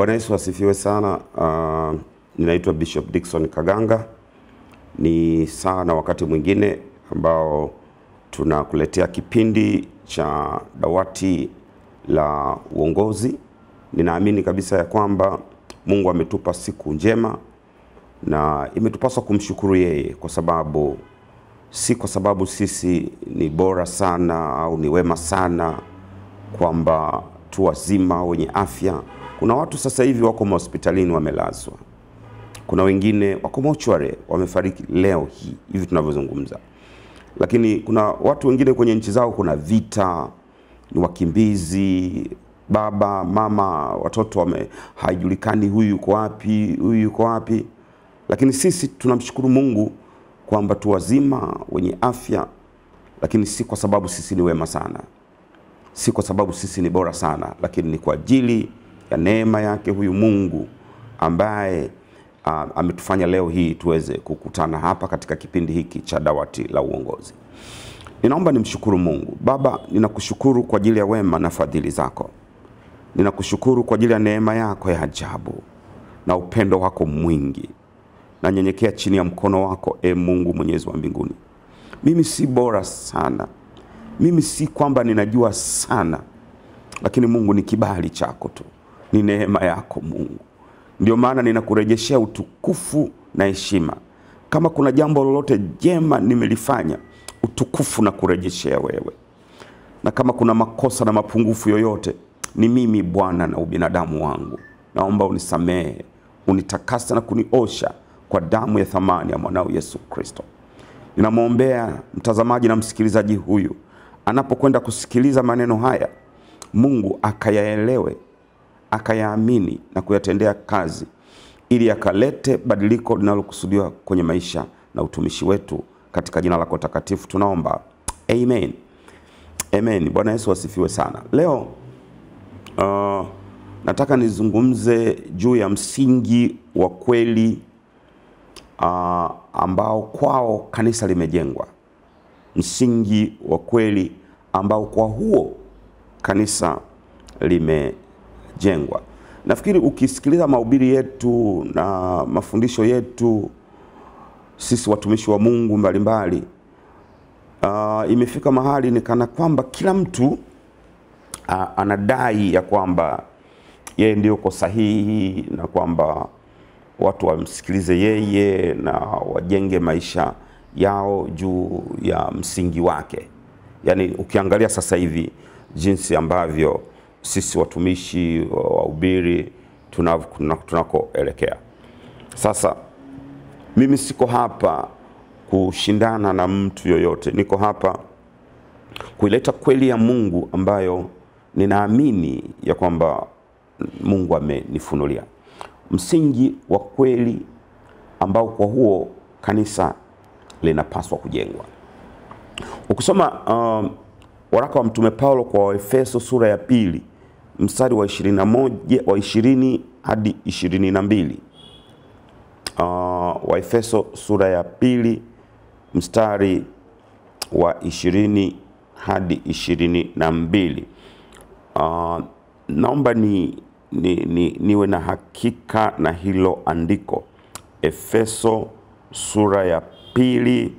Bwana Yesu asifiwe sana. Uh, ninaitwa Bishop Dickson Kaganga. Ni saa na wakati mwingine ambao tunakuletea kipindi cha dawati la uongozi. Ninaamini kabisa ya kwamba Mungu ametupa siku njema na imetupaswa kumshukuru yeye kwa sababu si kwa sababu sisi ni bora sana au ni wema sana kwamba tu wazima wenye afya. Kuna watu sasa hivi wako mahospitalini wamelazwa, kuna wengine wako mochware wamefariki leo hii hivi tunavyozungumza, lakini kuna watu wengine kwenye nchi zao kuna vita, ni wakimbizi, baba mama, watoto wame haijulikani huyu yuko wapi, huyu yuko wapi, lakini sisi tunamshukuru Mungu kwamba tu wazima wenye afya, lakini si kwa sababu sisi ni wema sana. Si kwa sababu sisi ni bora sana, lakini ni kwa ajili ya neema yake huyu Mungu ambaye uh, ametufanya leo hii tuweze kukutana hapa katika kipindi hiki cha dawati la uongozi. Ninaomba nimshukuru Mungu. Baba, ninakushukuru kwa ajili ya wema na fadhili zako. Ninakushukuru kwa ajili ya neema yako ya ajabu na upendo wako mwingi. Nanyenyekea chini ya mkono wako, e Mungu mwenyezi wa mbinguni. Mimi si bora sana mimi si kwamba ninajua sana, lakini Mungu ni kibali chako tu, ni neema yako Mungu. Ndio maana ninakurejeshea utukufu na heshima. Kama kuna jambo lolote jema nimelifanya, utukufu na kurejeshea wewe, na kama kuna makosa na mapungufu yoyote, ni mimi Bwana na ubinadamu wangu, naomba unisamehe, unitakasa na kuniosha kwa damu ya thamani ya mwanao Yesu Kristo. Ninamwombea mtazamaji na msikilizaji huyu anapokwenda kusikiliza maneno haya, Mungu akayaelewe, akayaamini na kuyatendea kazi, ili akalete badiliko linalokusudiwa kwenye maisha na utumishi wetu, katika jina lako takatifu tunaomba, amen. Amen. Bwana Yesu asifiwe sana. Leo uh, nataka nizungumze juu ya msingi wa kweli uh, ambao kwao kanisa limejengwa msingi wa kweli ambao kwa huo kanisa limejengwa. Nafikiri ukisikiliza mahubiri yetu na mafundisho yetu sisi watumishi wa Mungu mbalimbali mbali, uh, imefika mahali ni kana kwamba kila mtu uh, anadai ya kwamba yeye ndio uko sahihi na kwamba watu wamsikilize yeye na wajenge maisha yao juu ya msingi wake. Yaani ukiangalia sasa hivi jinsi ambavyo sisi watumishi wahubiri tunakoelekea. Sasa, mimi siko hapa kushindana na mtu yoyote, niko hapa kuileta kweli ya Mungu ambayo ninaamini ya kwamba Mungu amenifunulia. Msingi wa kweli ambao kwa huo kanisa linapaswa kujengwa. Ukisoma um, waraka wa Mtume Paulo kwa Waefeso sura ya pili mstari wa 21 wa 20 hadi 22. Uh, Waefeso sura ya pili mstari wa 20 hadi 22. Uh, naomba ni, ni, ni, niwe na hakika na hilo andiko. Efeso sura ya pili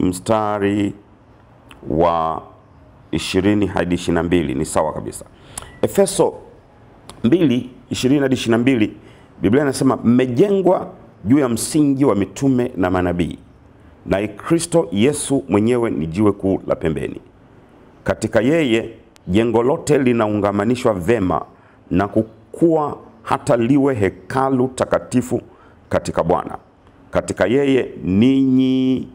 mstari wa 20 hadi 22 ni sawa kabisa. Efeso 2 20 hadi 22, Biblia inasema mmejengwa juu ya msingi wa mitume na manabii, na Kristo Yesu mwenyewe ni jiwe kuu la pembeni. Katika yeye jengo lote linaungamanishwa vema na kukua hata liwe hekalu takatifu katika Bwana. Katika yeye ninyi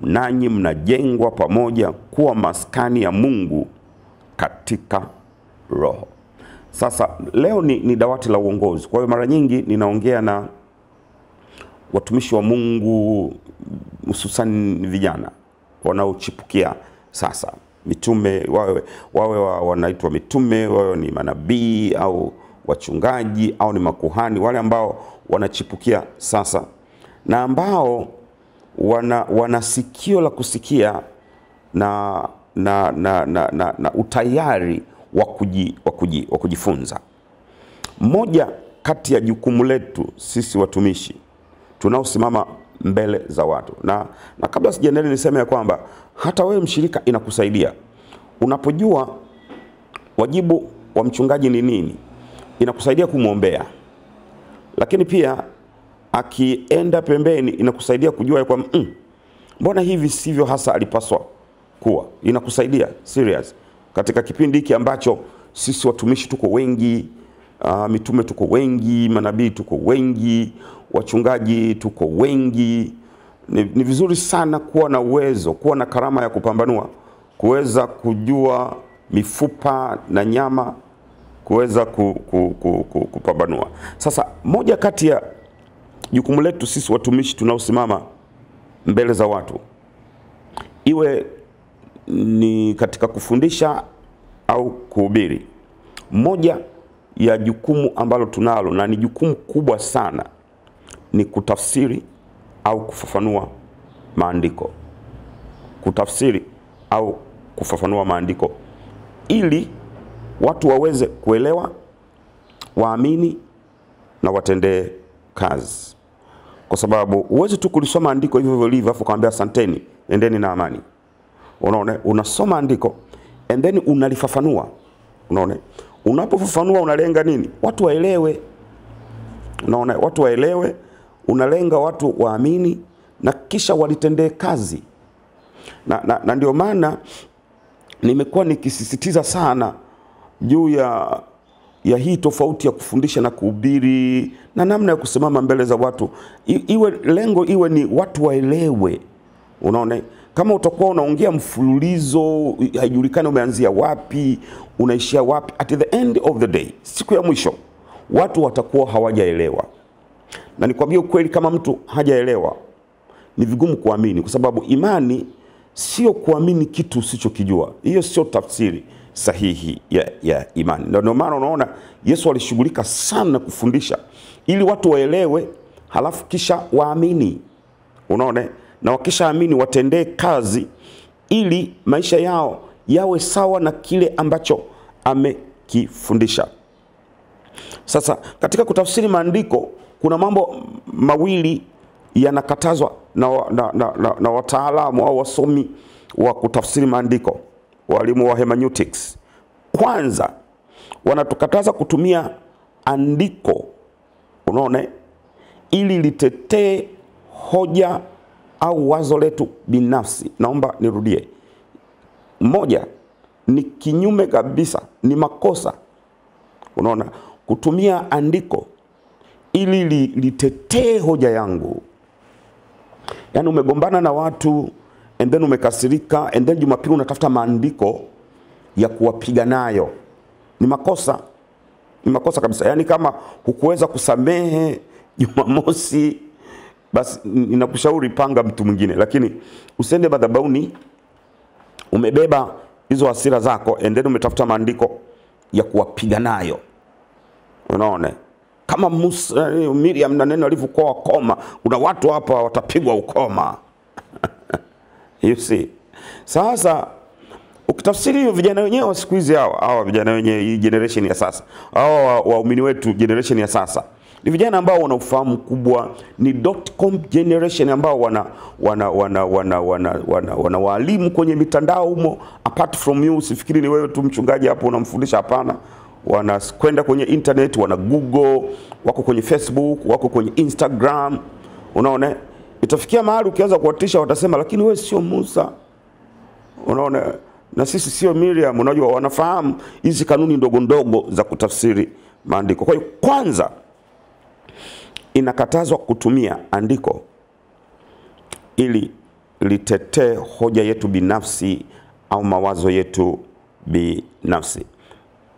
nanyi mnajengwa pamoja kuwa maskani ya Mungu katika Roho. Sasa leo ni, ni dawati la uongozi. Kwa hiyo mara nyingi ninaongea na watumishi wa Mungu hususan vijana wanaochipukia sasa, mitume wawe, wawe wa, wanaitwa mitume, wawe ni manabii au wachungaji au ni makuhani, wale ambao wanachipukia sasa na ambao wana, wana sikio la kusikia na, na, na, na, na, na utayari wa wakuji, wa kujifunza. moja kati ya jukumu letu sisi watumishi tunaosimama mbele za watu na, na kabla sijaendelea niseme ya kwamba hata wewe mshirika inakusaidia unapojua wajibu wa mchungaji ni nini, inakusaidia kumwombea, lakini pia akienda pembeni inakusaidia kujua kwamba mm, mbona hivi sivyo hasa alipaswa kuwa. Inakusaidia serious katika kipindi hiki ambacho sisi watumishi tuko wengi, uh, mitume tuko wengi, manabii tuko wengi, wachungaji tuko wengi. Ni, ni vizuri sana kuwa na uwezo, kuwa na karama ya kupambanua, kuweza kujua mifupa na nyama, kuweza ku, ku, ku, ku, kupambanua. Sasa moja kati ya jukumu letu sisi watumishi tunaosimama mbele za watu, iwe ni katika kufundisha au kuhubiri, moja ya jukumu ambalo tunalo na ni jukumu kubwa sana ni kutafsiri au kufafanua maandiko, kutafsiri au kufafanua maandiko. Ili watu waweze kuelewa, waamini na watendee kazi, kwa sababu huwezi tu kulisoma andiko hivyo hivyo lilivyo afu kaambia asanteni, endeni na amani. Unaona, unasoma andiko and then unalifafanua. Unaona, unapofafanua unalenga nini? Watu waelewe. Unaona, watu waelewe, unalenga watu waamini na kisha walitendee kazi, na, na, na ndio maana nimekuwa nikisisitiza sana juu ya ya hii tofauti ya kufundisha na kuhubiri na namna ya kusimama mbele za watu I, iwe lengo iwe ni watu waelewe. Unaona, kama utakuwa unaongea mfululizo, haijulikani umeanzia wapi unaishia wapi, at the end of the day, siku ya mwisho watu watakuwa hawajaelewa. Na nikwambie ukweli, kama mtu hajaelewa ni vigumu kuamini, kwa sababu imani sio kuamini kitu usichokijua. Hiyo sio tafsiri sahihi ya, ya imani. Ndio maana unaona Yesu alishughulika sana kufundisha ili watu waelewe, halafu kisha waamini. Unaona, na wakishaamini watendee kazi ili maisha yao yawe sawa na kile ambacho amekifundisha. Sasa katika kutafsiri maandiko kuna mambo mawili yanakatazwa na, na, na, na, na wataalamu au wasomi wa kutafsiri maandiko, walimu wa hermeneutics. Kwanza wanatukataza kutumia andiko, unaone ili litetee hoja au wazo letu binafsi. Naomba nirudie, moja ni kinyume kabisa, ni makosa, unaona, kutumia andiko ili li, litetee hoja yangu. Yaani umegombana na watu and then umekasirika and then Jumapili unatafuta maandiko ya kuwapiga nayo, ni makosa, ni makosa kabisa. Yaani kama hukuweza kusamehe Jumamosi, basi ninakushauri panga mtu mwingine, lakini usende madhabahuni umebeba hizo hasira zako endeni umetafuta maandiko ya kuwapiga nayo. Unaona, kama Musa, Miriam na neno alivyokuwa wakoma, kuna watu hapa watapigwa ukoma you see. Sasa ukitafsiri hiyo, vijana wenyewe wa siku hizi hawa hawa vijana wenyewe hii generation ya sasa, hawa waumini wetu generation ya sasa ni vijana ambao wana ufahamu kubwa, ni dotcom generation ambao wana wana wana wana wana, wana, wana waalimu kwenye mitandao humo. Apart from you, usifikiri ni wewe tu mchungaji hapo unamfundisha, hapana. Wanakwenda kwenye internet, wana Google, wako kwenye Facebook, wako kwenye Instagram. Unaona, itafikia mahali ukianza kuwatisha, watasema lakini wewe sio Musa. Unaona, na sisi sio Miriam. Unajua, wanafahamu hizi kanuni ndogo ndogo za kutafsiri maandiko. Kwa hiyo kwanza inakatazwa kutumia andiko ili litetee hoja yetu binafsi au mawazo yetu binafsi.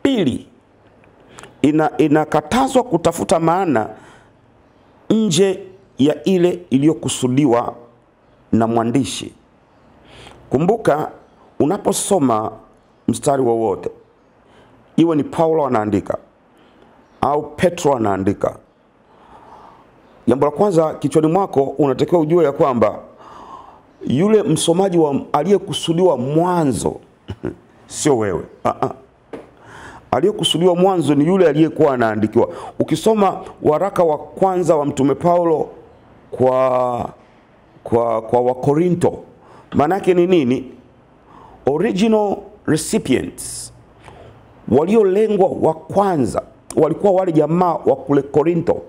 Pili, ina, inakatazwa kutafuta maana nje ya ile iliyokusudiwa na mwandishi. Kumbuka, unaposoma mstari wowote, iwe ni Paulo anaandika au Petro anaandika Jambo la kwanza kichwani mwako unatakiwa ujue ya kwamba yule msomaji wa aliyekusudiwa mwanzo sio wewe. aliyekusudiwa mwanzo ni yule aliyekuwa anaandikiwa. Ukisoma waraka wa kwanza wa mtume Paulo kwa kwa, kwa Wakorinto, maana yake ni nini? Original recipients waliolengwa wa kwanza walikuwa wale jamaa wa kule Korinto,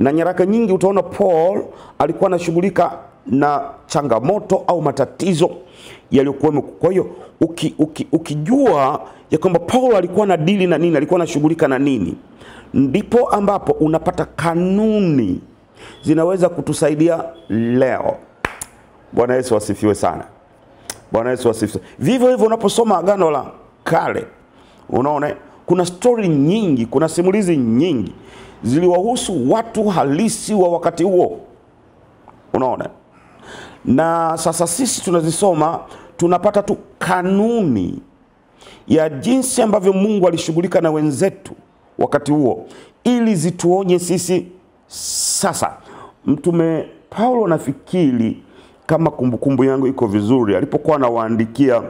na nyaraka nyingi utaona Paul alikuwa anashughulika na changamoto au matatizo yaliyokuwemo. Kwa hiyo uki, uki, ukijua ya kwamba Paul alikuwa na dili na nini, alikuwa anashughulika na nini, ndipo ambapo unapata kanuni zinaweza kutusaidia leo. Bwana Yesu asifiwe sana. Bwana Yesu asifiwe. Vivyo hivyo unaposoma Agano la Kale, unaona kuna stori nyingi, kuna simulizi nyingi ziliwahusu watu halisi wa wakati huo, unaona. Na sasa sisi tunazisoma, tunapata tu kanuni ya jinsi ambavyo Mungu alishughulika na wenzetu wakati huo, ili zituonye sisi sasa. Mtume Paulo nafikiri kama kumbukumbu kumbu yangu iko vizuri, alipokuwa anawaandikia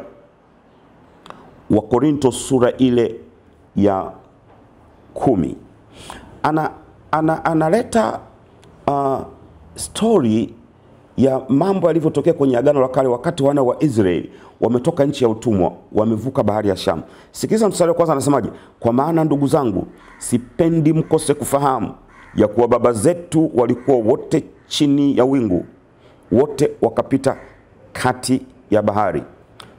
Wakorinto sura ile ya kumi ana, ana, analeta uh, story ya mambo yalivyotokea kwenye Agano la Kale wakati wana wa Israeli wametoka nchi ya utumwa, wamevuka bahari ya Shamu. Sikiliza mstari wa kwanza, anasemaje? Kwa maana ndugu zangu, sipendi mkose kufahamu ya kuwa baba zetu walikuwa wote chini ya wingu, wote wakapita kati ya bahari.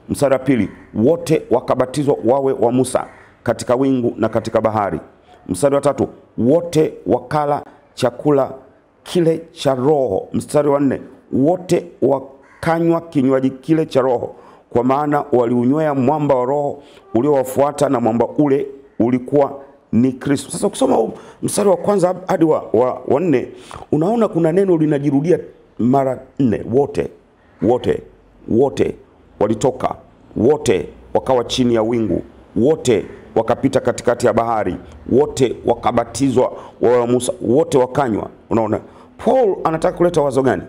Mstari wa pili, wote wakabatizwa wawe wa Musa katika wingu na katika bahari. Mstari wa tatu, wote wakala chakula kile cha roho. Mstari wa nne, wote wakanywa kinywaji kile cha roho, kwa maana waliunywea mwamba wa roho uliowafuata, na mwamba ule ulikuwa ni Kristo. Sasa ukisoma mstari wa kwanza hadi wa, wa, wa nne unaona kuna neno linajirudia mara nne, wote wote wote walitoka, wote wakawa chini ya wingu, wote wakapita katikati ya bahari, wote wakabatizwa wa Musa, wote wakanywa. Unaona, Paul anataka kuleta wazo gani?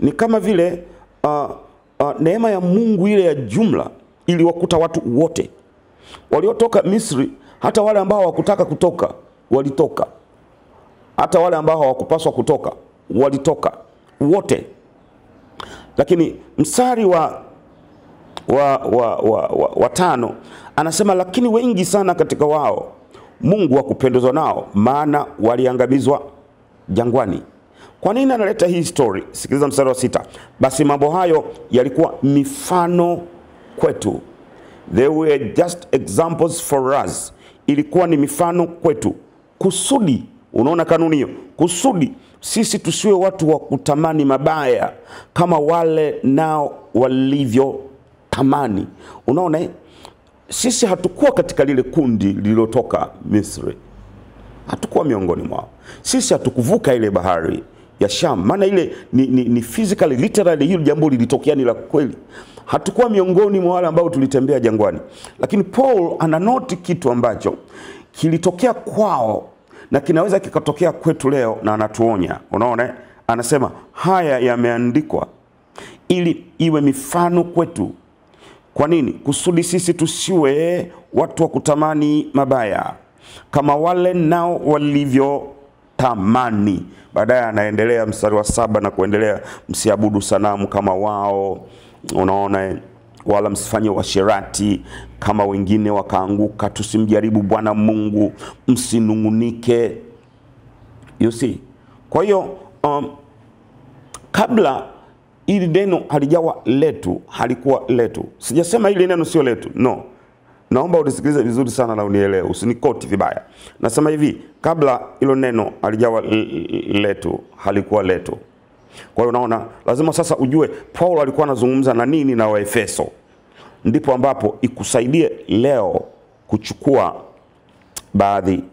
Ni kama vile uh, uh, neema ya Mungu ile ya jumla iliwakuta watu wote waliotoka Misri, hata wale ambao hawakutaka kutoka walitoka, hata wale ambao hawakupaswa kutoka walitoka, wote. Lakini mstari wa wa, wa, wa, wa, wa tano anasema, lakini wengi sana katika wao Mungu hakupendezwa nao, maana waliangamizwa jangwani. Kwa nini analeta hii story? Sikiliza mstari wa sita. Basi mambo hayo yalikuwa mifano kwetu, they were just examples for us, ilikuwa ni mifano kwetu, kusudi. Unaona kanuni hiyo, kusudi sisi tusiwe watu wa kutamani mabaya kama wale nao walivyo tamani. Unaona, sisi hatukuwa katika lile kundi lililotoka Misri, hatukuwa miongoni mwao. Sisi hatukuvuka ile bahari ya Sham, maana ile ni, ni, ni physically literally, hilo jambo lilitokea, ni la kweli. Hatukuwa miongoni mwa wale ambao tulitembea jangwani, lakini Paul ananoti kitu ambacho kilitokea kwao na kinaweza kikatokea kwetu leo, na anatuonya. Unaona, anasema haya yameandikwa ili iwe mifano kwetu. Kwa nini? Kusudi sisi tusiwe watu wa kutamani mabaya kama wale nao walivyotamani. Baadaye anaendelea mstari wa saba na kuendelea, msiabudu sanamu kama wao, unaona wala msifanye uasherati kama wengine wakaanguka, tusimjaribu Bwana Mungu, msinung'unike. You see? Kwa hiyo um, kabla ili neno halijawa letu, halikuwa letu. Sijasema ili neno sio letu, no. Naomba unisikilize vizuri sana na unielewe, usinikoti vibaya. Nasema hivi, kabla hilo neno halijawa letu, halikuwa letu. Kwa hiyo unaona, lazima sasa ujue Paulo alikuwa anazungumza na nini na Waefeso, ndipo ambapo ikusaidie leo kuchukua baadhi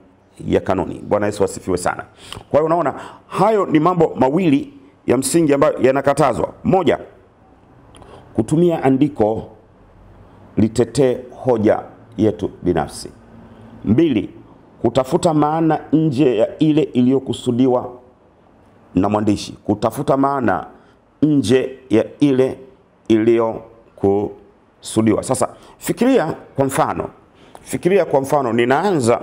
ya kanuni. Bwana Yesu asifiwe sana. Kwa hiyo unaona, hayo ni mambo mawili ya msingi ambayo yanakatazwa. Moja, kutumia andiko litetee hoja yetu binafsi. Mbili, kutafuta maana nje ya ile iliyokusudiwa na mwandishi, kutafuta maana nje ya ile iliyokusudiwa. Sasa fikiria kwa mfano, fikiria kwa mfano, ninaanza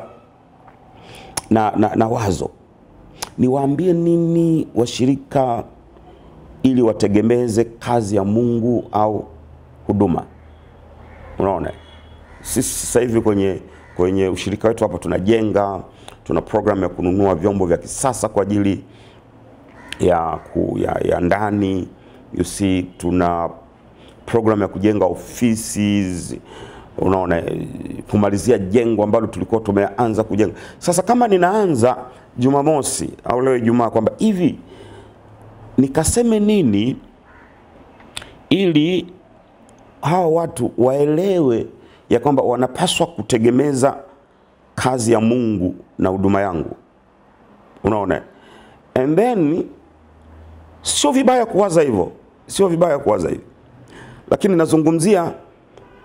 na, na, na wazo niwaambie nini washirika ili wategemeze kazi ya Mungu au huduma. Unaona, sisi sasa hivi kwenye, kwenye ushirika wetu hapa tunajenga, tuna programu ya kununua vyombo vya kisasa kwa ajili ya, ya, ya ndani you see, tuna program ya kujenga ofisi unaona, kumalizia jengo ambalo tulikuwa tumeanza kujenga. Sasa kama ninaanza Jumamosi au leo Ijumaa kwamba hivi nikaseme nini ili hawa watu waelewe ya kwamba wanapaswa kutegemeza kazi ya Mungu na huduma yangu, unaona, and then sio vibaya kuwaza hivyo, sio vibaya kuwaza hivyo, lakini nazungumzia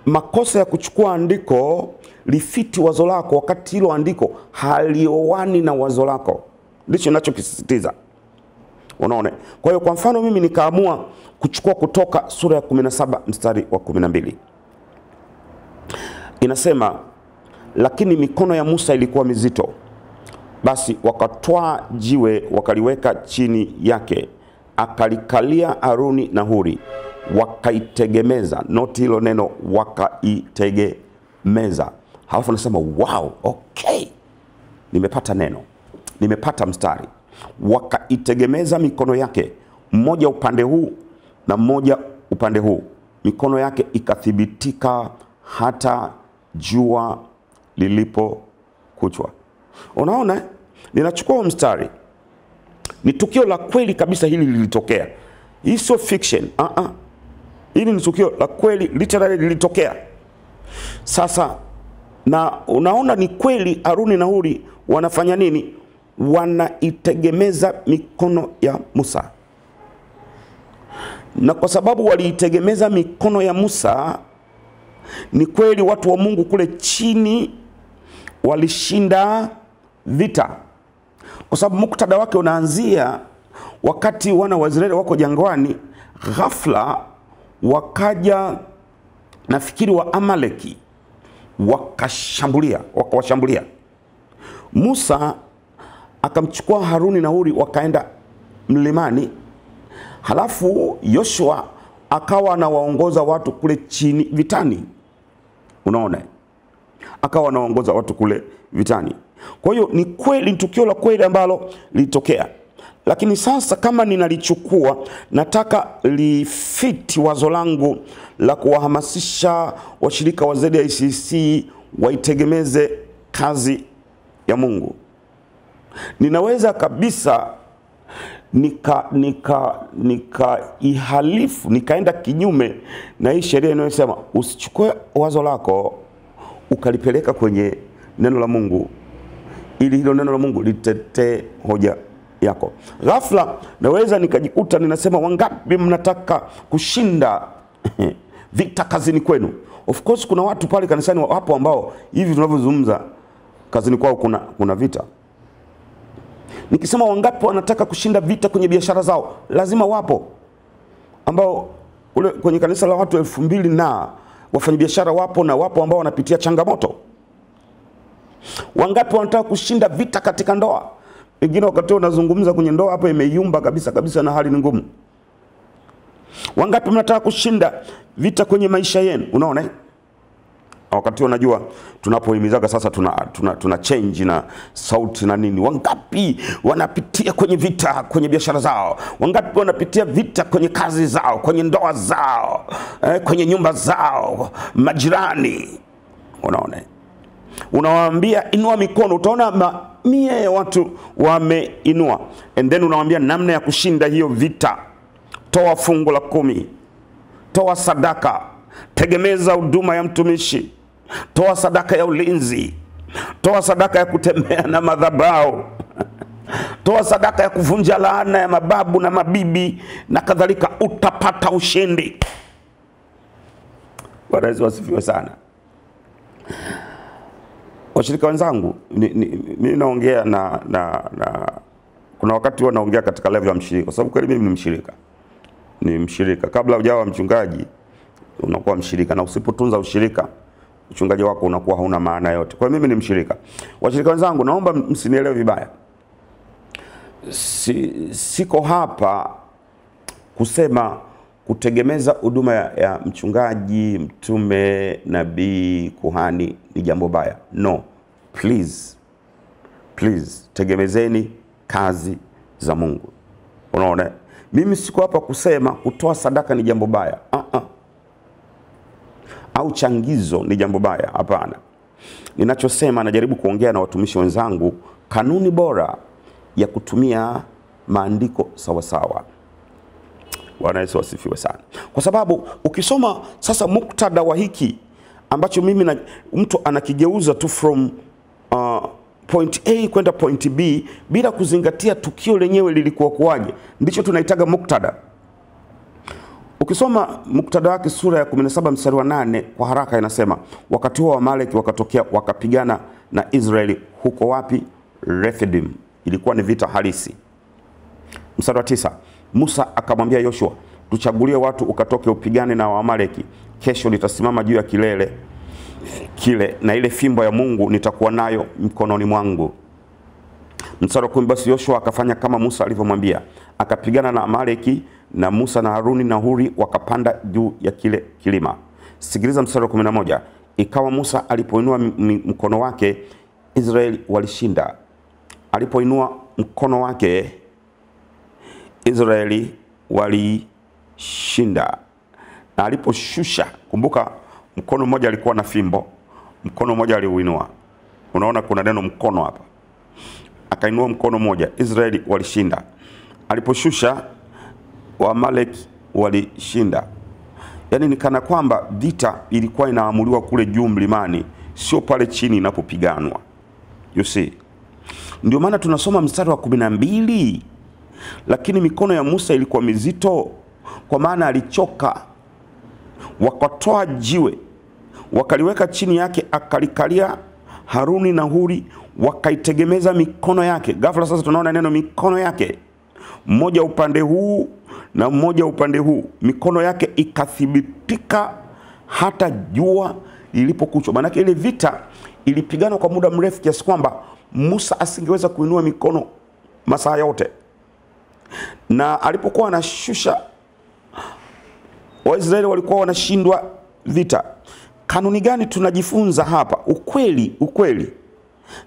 makosa ya kuchukua andiko lifiti wazo lako wakati hilo andiko haliowani na wazo lako, ndicho ninachokisisitiza. Unaona, kwa hiyo kwa mfano mimi nikaamua kuchukua Kutoka sura ya 17 mstari wa 12, inasema lakini mikono ya Musa ilikuwa mizito, basi wakatwaa jiwe wakaliweka chini yake, akalikalia Haruni na Huri, wakaitegemeza. Noti hilo neno wakaitegemeza. Halafu anasema wow, okay, nimepata neno, nimepata mstari. Wakaitegemeza mikono yake, mmoja upande huu na mmoja upande huu, mikono yake ikathibitika hata jua lilipo kuchwa. Unaona, ninachukua mstari, ni tukio la kweli kabisa, hili lilitokea. Hii sio fiction. Uh -uh. Hili ni tukio la kweli, literally lilitokea. Sasa na unaona ni kweli, Haruni na Huri wanafanya nini? Wanaitegemeza mikono ya Musa, na kwa sababu waliitegemeza mikono ya Musa, ni kweli watu wa Mungu kule chini walishinda vita, kwa sababu muktada wake unaanzia wakati wana wa Israeli wako jangwani, ghafla wakaja nafikiri wa Amaleki wakashambulia, wakawashambulia. Musa akamchukua Haruni na Huri wakaenda mlimani, halafu Yoshua akawa anawaongoza watu kule chini vitani. Unaona, akawa anawaongoza watu kule vitani. Kwa hiyo ni kweli, tukio la kweli ambalo lilitokea lakini sasa kama ninalichukua nataka lifiti wazo langu la kuwahamasisha washirika wa ZICC waitegemeze kazi ya Mungu. Ninaweza kabisa nika nika nikaihalifu nikaenda kinyume na hii sheria inayosema usichukue wazo lako ukalipeleka kwenye neno la Mungu ili hilo neno la Mungu litetee hoja yako. Ghafla naweza nikajikuta ninasema, wangapi mnataka kushinda vita kazini kwenu? Of course kuna watu pale kanisani wapo ambao hivi tunavyozungumza kazini kwao kuna, kuna vita. Nikisema wangapi wanataka kushinda vita kwenye biashara zao, lazima wapo ambao ule kwenye kanisa la watu elfu mbili na wafanyabiashara wapo na wapo ambao wanapitia changamoto. Wangapi wanataka kushinda vita katika ndoa? pengine wakati unazungumza kwenye ndoa hapo imeyumba kabisa kabisa na hali ni ngumu. Wangapi mnataka kushinda vita kwenye maisha yenu? Unaona, wakati unajua tunapohimizaga sasa tuna, tuna, tuna change na sauti na nini. Wangapi wanapitia kwenye vita kwenye biashara zao? Wangapi wanapitia vita kwenye kazi zao, kwenye ndoa zao, eh, kwenye nyumba zao, majirani? Unaona, unawaambia inua mikono, utaona mamia ya watu wameinua, and then unawaambia namna ya kushinda hiyo vita. Toa fungu la kumi, toa sadaka, tegemeza huduma ya mtumishi, toa sadaka ya ulinzi, toa sadaka ya kutembea na madhabahu toa sadaka ya kuvunja laana ya mababu na mabibi na kadhalika, utapata ushindi. Bwana Yesu wasifiwe sana. Washirika wenzangu, mimi naongea na, na, na kuna wakati huwa naongea katika level ya mshirika, kwa sababu kweli mimi ni mshirika, ni mshirika. Kabla hujawa mchungaji unakuwa mshirika, na usipotunza ushirika uchungaji wako unakuwa hauna maana yote. Kwa mimi ni mshirika. Washirika wenzangu, naomba msinielewe vibaya. Si, siko hapa kusema kutegemeza huduma ya, ya mchungaji, mtume, nabii, kuhani ni jambo baya. No, please, please, tegemezeni kazi za Mungu. Unaona, mimi siko hapa kusema kutoa sadaka ni jambo baya uh -uh. Au changizo ni jambo baya. Hapana, ninachosema, najaribu kuongea na watumishi wenzangu kanuni bora ya kutumia maandiko sawasawa. Bwana Yesu asifiwe sana, kwa sababu ukisoma sasa muktadha wa hiki ambacho mimi na, mtu anakigeuza tu from uh, point A kwenda point B bila kuzingatia tukio lenyewe lilikuwa kuwaje, ndicho tunaitaga muktadha. Ukisoma muktada wake sura ya 17 mstari wa nane kwa haraka inasema, wakati huo Wamaleki wakatokea wakapigana na Israeli huko wapi? Rephidim. Ilikuwa ni vita halisi. Mstari wa tisa, Musa akamwambia Yoshua, tuchagulie watu ukatoke upigane na Waamaleki, kesho nitasimama juu ya kilele kile na ile fimbo ya Mungu nitakuwa nayo mkononi mwangu. Mstari wa kumi, basi Yoshua akafanya kama Musa alivyomwambia, akapigana na Amaleki na Musa na Haruni na Huri wakapanda juu ya kile kilima. Sikiliza mstari wa kumi na moja, ikawa Musa alipoinua mkono wake Israeli walishinda. Alipoinua mkono wake Israeli walishinda, na aliposhusha, kumbuka mkono mmoja alikuwa na fimbo, mkono mmoja aliuinua. Unaona kuna neno mkono hapa, akainua mkono mmoja, Israeli walishinda. Aliposhusha, Waamaleki walishinda. Yaani ni kana kwamba vita ilikuwa inaamuliwa kule juu mlimani, sio pale chini inapopiganwa. You see, ndio maana tunasoma mstari wa kumi na mbili, lakini mikono ya Musa ilikuwa mizito, kwa maana alichoka wakatoa jiwe wakaliweka chini yake, akalikalia Haruni na Huri, wakaitegemeza mikono yake. Ghafla sasa tunaona neno mikono yake, mmoja upande huu na mmoja upande huu, mikono yake ikathibitika hata jua lilipokuchwa. Maanake ile vita ilipiganwa kwa muda mrefu kiasi kwamba Musa asingeweza kuinua mikono masaa yote, na alipokuwa anashusha Waisraeli walikuwa wanashindwa vita. Kanuni gani tunajifunza hapa? Ukweli, ukweli,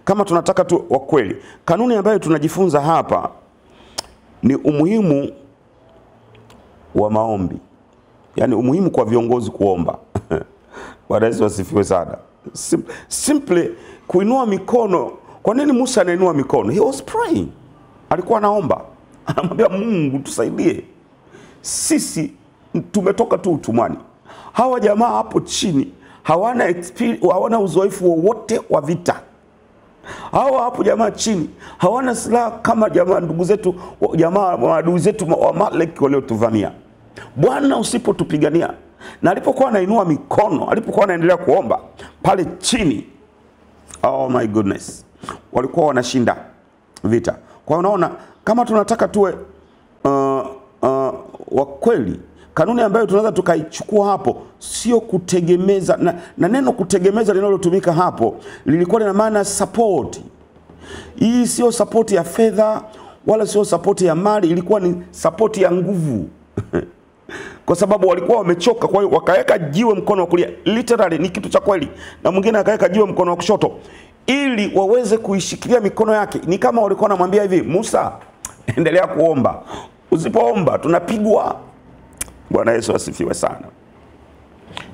kama tunataka tu wa kweli, kanuni ambayo tunajifunza hapa ni umuhimu wa maombi, yaani umuhimu kwa viongozi kuomba. Bwana Yesu asifiwe sana. Sim, simply kuinua mikono. Kwa nini Musa anainua mikono? He was praying, alikuwa anaomba, anamwambia Mungu tusaidie, sisi tumetoka tu utumwani. Hawa jamaa hapo chini hawana experience, hawana uzoefu wowote wa vita. Hawa hapo jamaa chini hawana silaha kama jamaa ndugu zetu jamaa maadui zetu wa Amaleki waliotuvamia. Bwana, usipotupigania. Na alipokuwa anainua mikono, alipokuwa anaendelea kuomba pale chini, oh my goodness, walikuwa wanashinda vita. Kwa unaona, kama tunataka tuwe uh, uh, wa kweli kanuni ambayo tunaweza tukaichukua hapo sio kutegemeza na, na neno kutegemeza linalotumika hapo lilikuwa lina maana support. Hii sio support ya fedha wala sio support ya mali, ilikuwa ni support ya nguvu kwa sababu walikuwa wamechoka. Kwa hiyo wakaweka jiwe mkono wa kulia, literally ni kitu cha kweli, na mwingine akaweka jiwe mkono wa kushoto ili waweze kuishikilia mikono yake. Ni kama walikuwa wanamwambia hivi, Musa, endelea kuomba, usipoomba tunapigwa. Bwana Yesu asifiwe sana.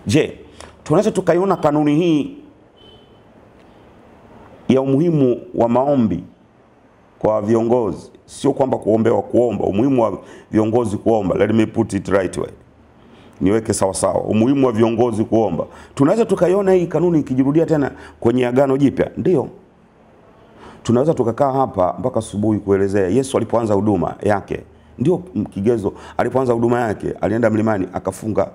Je, tunaweza tukaiona kanuni hii ya umuhimu wa maombi kwa viongozi, sio kwamba kuombewa kuomba, umuhimu wa viongozi kuomba. Let me put it right way, niweke sawa sawa, umuhimu wa viongozi kuomba. Tunaweza tukaiona hii kanuni ikijirudia tena kwenye Agano Jipya, ndio tunaweza tukakaa hapa mpaka asubuhi kuelezea Yesu alipoanza huduma yake ndio kigezo. Alipoanza huduma yake alienda mlimani akafunga,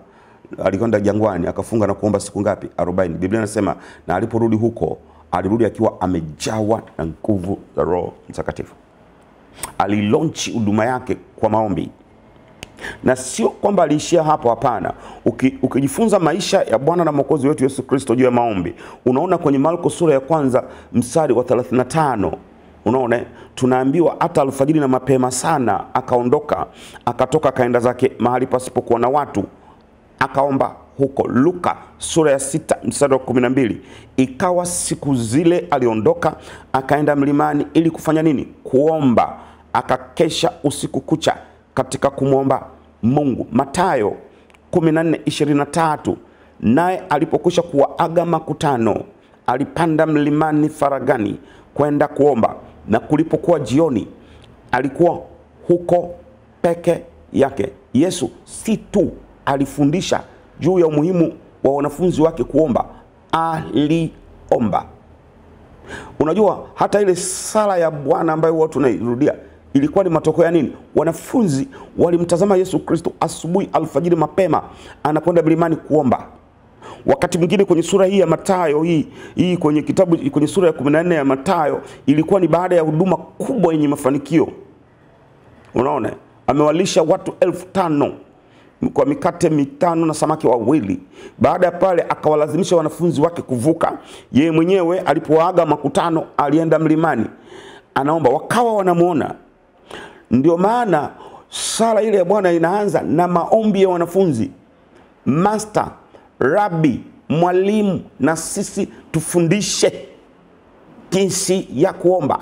alikwenda jangwani akafunga na kuomba siku ngapi? 40. Biblia inasema na aliporudi huko alirudi akiwa amejawa na nguvu za Roho Mtakatifu. Alilaunch huduma yake kwa maombi, na sio kwamba aliishia hapo. Hapana, Uki, ukijifunza maisha ya Bwana na Mwokozi wetu Yesu Kristo juu ya maombi, unaona kwenye Marko sura ya kwanza mstari wa 35 unaona tunaambiwa hata alfajiri na mapema sana akaondoka akatoka akaenda zake mahali pasipokuwa na watu akaomba huko. Luka sura ya sita mstari wa kumi na mbili ikawa siku zile aliondoka akaenda mlimani ili kufanya nini? Kuomba, akakesha usiku kucha katika kumwomba Mungu. Matayo 14:23 naye alipokwisha kuwaaga makutano alipanda mlimani faragani kwenda kuomba, na kulipokuwa jioni alikuwa huko peke yake. Yesu si tu alifundisha juu ya umuhimu wa wanafunzi wake kuomba, aliomba. Unajua, hata ile sala ya Bwana ambayo huwa tunairudia ilikuwa ni matokeo ya nini? Wanafunzi walimtazama Yesu Kristo asubuhi, alfajiri mapema, anakwenda mlimani kuomba. Wakati mwingine kwenye sura hii ya Mathayo hii hii kwenye kitabu kwenye sura ya 14 ya Mathayo ilikuwa ni baada ya huduma kubwa yenye mafanikio. Unaona, amewalisha watu elfu tano kwa mikate mitano na samaki wawili. Baada ya pale, akawalazimisha wanafunzi wake kuvuka. Yeye mwenyewe alipoaga makutano, alienda mlimani, anaomba, wakawa wanamwona. Ndio maana sala ile ya Bwana inaanza na maombi ya wanafunzi. Master, rabi, mwalimu, na sisi tufundishe jinsi ya kuomba.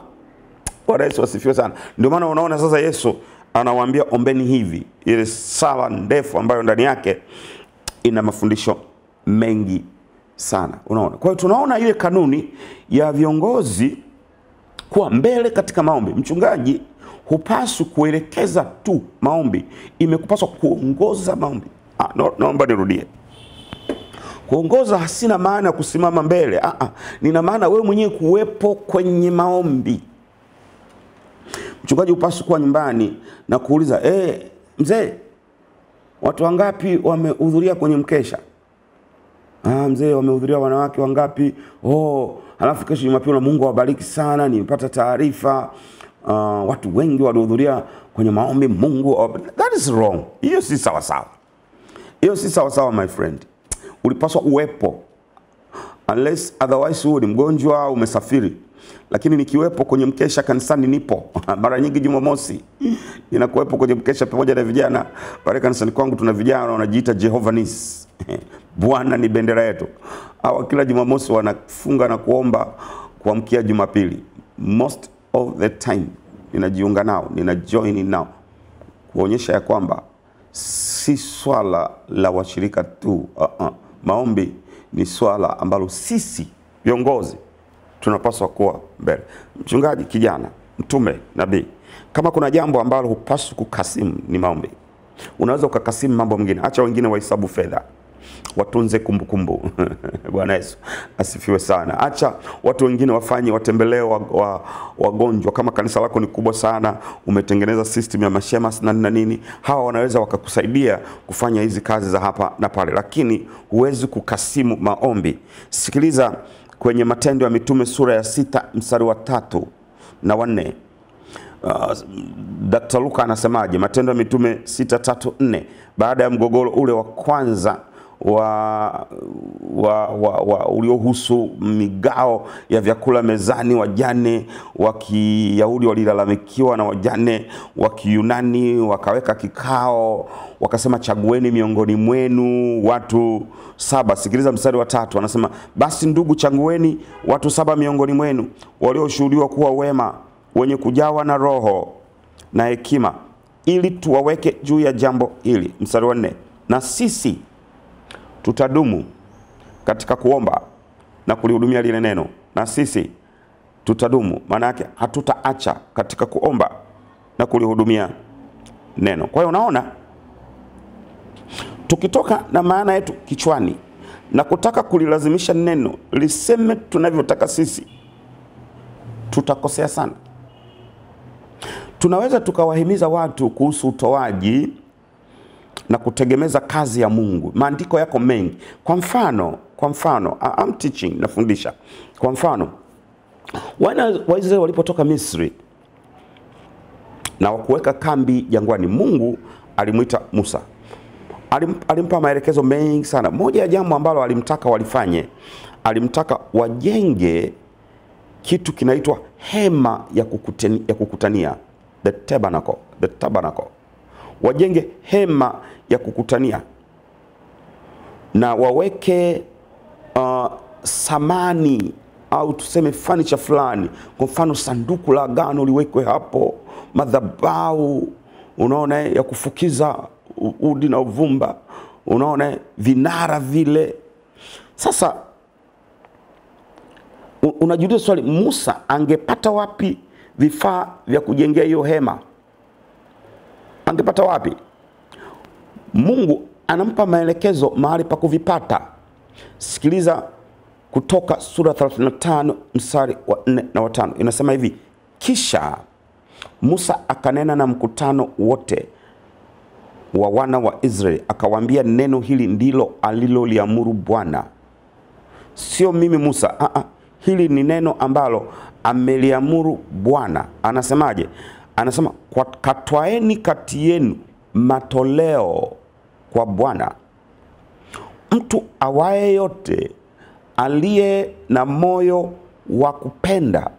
Bwana Yesu asifiwe sana. Ndio maana unaona sasa Yesu anawaambia ombeni hivi, ile sala ndefu ambayo ndani yake ina mafundisho mengi sana. Unaona, kwa hiyo tunaona ile kanuni ya viongozi kuwa mbele katika maombi. Mchungaji hupaswi kuelekeza tu maombi, imekupaswa kuongoza maombi. Ah, no, naomba nirudie. Kuongoza hasina maana ya kusimama mbele. Ah, ah, nina maana wewe mwenyewe kuwepo kwenye maombi. Mchungaji hupaswi kuwa nyumbani na kuuliza eh, mzee, watu wangapi wamehudhuria kwenye mkesha? Ah, mzee, wamehudhuria wanawake wangapi? Oh, halafu kesho Jumapili, na Mungu awabariki sana, nimepata taarifa uh, watu wengi walihudhuria kwenye maombi. Mungu that is wrong. Hiyo si sawa sawa, hiyo si sawa sawa, my friend. Ulipaswa uwepo. Unless otherwise huo ni mgonjwa umesafiri. Lakini nikiwepo kwenye mkesha kanisani nipo. Mara nyingi jumamosi ninakuwepo kwenye mkesha pamoja na vijana. Pale kanisani kwangu tuna vijana wanajiita jehovanis bwana ni bendera yetu. Hawa kila jumamosi wanafunga na kuomba kuamkia jumapili. Most of the time ninajiunga nao nina join nao kuonyesha ya kwamba si swala la washirika tu uh -uh. maombi ni swala ambalo sisi viongozi tunapaswa kuwa mbele. Mchungaji, kijana, mtume, nabii, kama kuna jambo ambalo hupaswi kukasimu ni maombi. Unaweza ukakasimu mambo mengine, acha wengine wahesabu fedha, watunze kumbukumbu Bwana Yesu asifiwe sana. Acha watu wengine wafanye, watembelee wagonjwa. Wa, kama kanisa lako ni kubwa sana, umetengeneza system ya mashema na na nini, hawa wanaweza wakakusaidia kufanya hizi kazi za hapa na pale, lakini huwezi kukasimu maombi. Sikiliza kwenye Matendo ya Mitume sura ya sita mstari wa tatu na wanne. Uh, Dr. Luka anasemaje? Matendo ya Mitume sita tatu nne. Baada ya mgogoro ule wa kwanza wa, wa, wa, wa uliohusu migao ya vyakula mezani, wajane wa Kiyahudi walilalamikiwa na wajane wa Kiyunani wakaweka kikao, wakasema chagueni miongoni mwenu watu saba. Sikiliza mstari wa tatu, anasema basi ndugu, chagueni watu saba miongoni mwenu walioshuhudiwa kuwa wema, wenye kujawa na roho na hekima, ili tuwaweke juu ya jambo hili. Mstari wa nne, na sisi tutadumu katika kuomba na kulihudumia lile neno, na sisi tutadumu, maana yake hatutaacha katika kuomba na kulihudumia neno. Kwa hiyo unaona, tukitoka na maana yetu kichwani na kutaka kulilazimisha neno liseme tunavyotaka sisi, tutakosea sana. Tunaweza tukawahimiza watu kuhusu utoaji na kutegemeza kazi ya Mungu. Maandiko yako mengi. Kwa mfano, kwa mfano, I'm teaching, nafundisha. Kwa mfano, wana wa Israeli walipotoka Misri na wakuweka kambi jangwani, Mungu alimwita Musa, Alim, alimpa maelekezo mengi sana. Moja ya jambo ambalo alimtaka walifanye, alimtaka wajenge kitu kinaitwa hema ya, ya kukutania the tabernacle, the tabernacle. Wajenge hema ya kukutania na waweke uh, samani au tuseme furniture fulani, kwa mfano sanduku la agano liwekwe hapo, madhabahu unaona eh, ya kufukiza udi na uvumba, unaona eh, vinara vile. Sasa unajiuliza swali, Musa angepata wapi vifaa vya kujengea hiyo hema? Angepata wapi? Mungu anampa maelekezo mahali pa kuvipata. Sikiliza Kutoka sura 35 mstari wa 4 na watano, inasema hivi: kisha Musa akanena na mkutano wote wa wana wa Israeli, akawaambia, neno hili ndilo aliloliamuru Bwana, sio mimi Musa. Aa, hili ni neno ambalo ameliamuru Bwana. Anasemaje? Anasema "Kwa- katwaeni kati yenu matoleo kwa Bwana mtu awaye yote aliye na moyo wa kupenda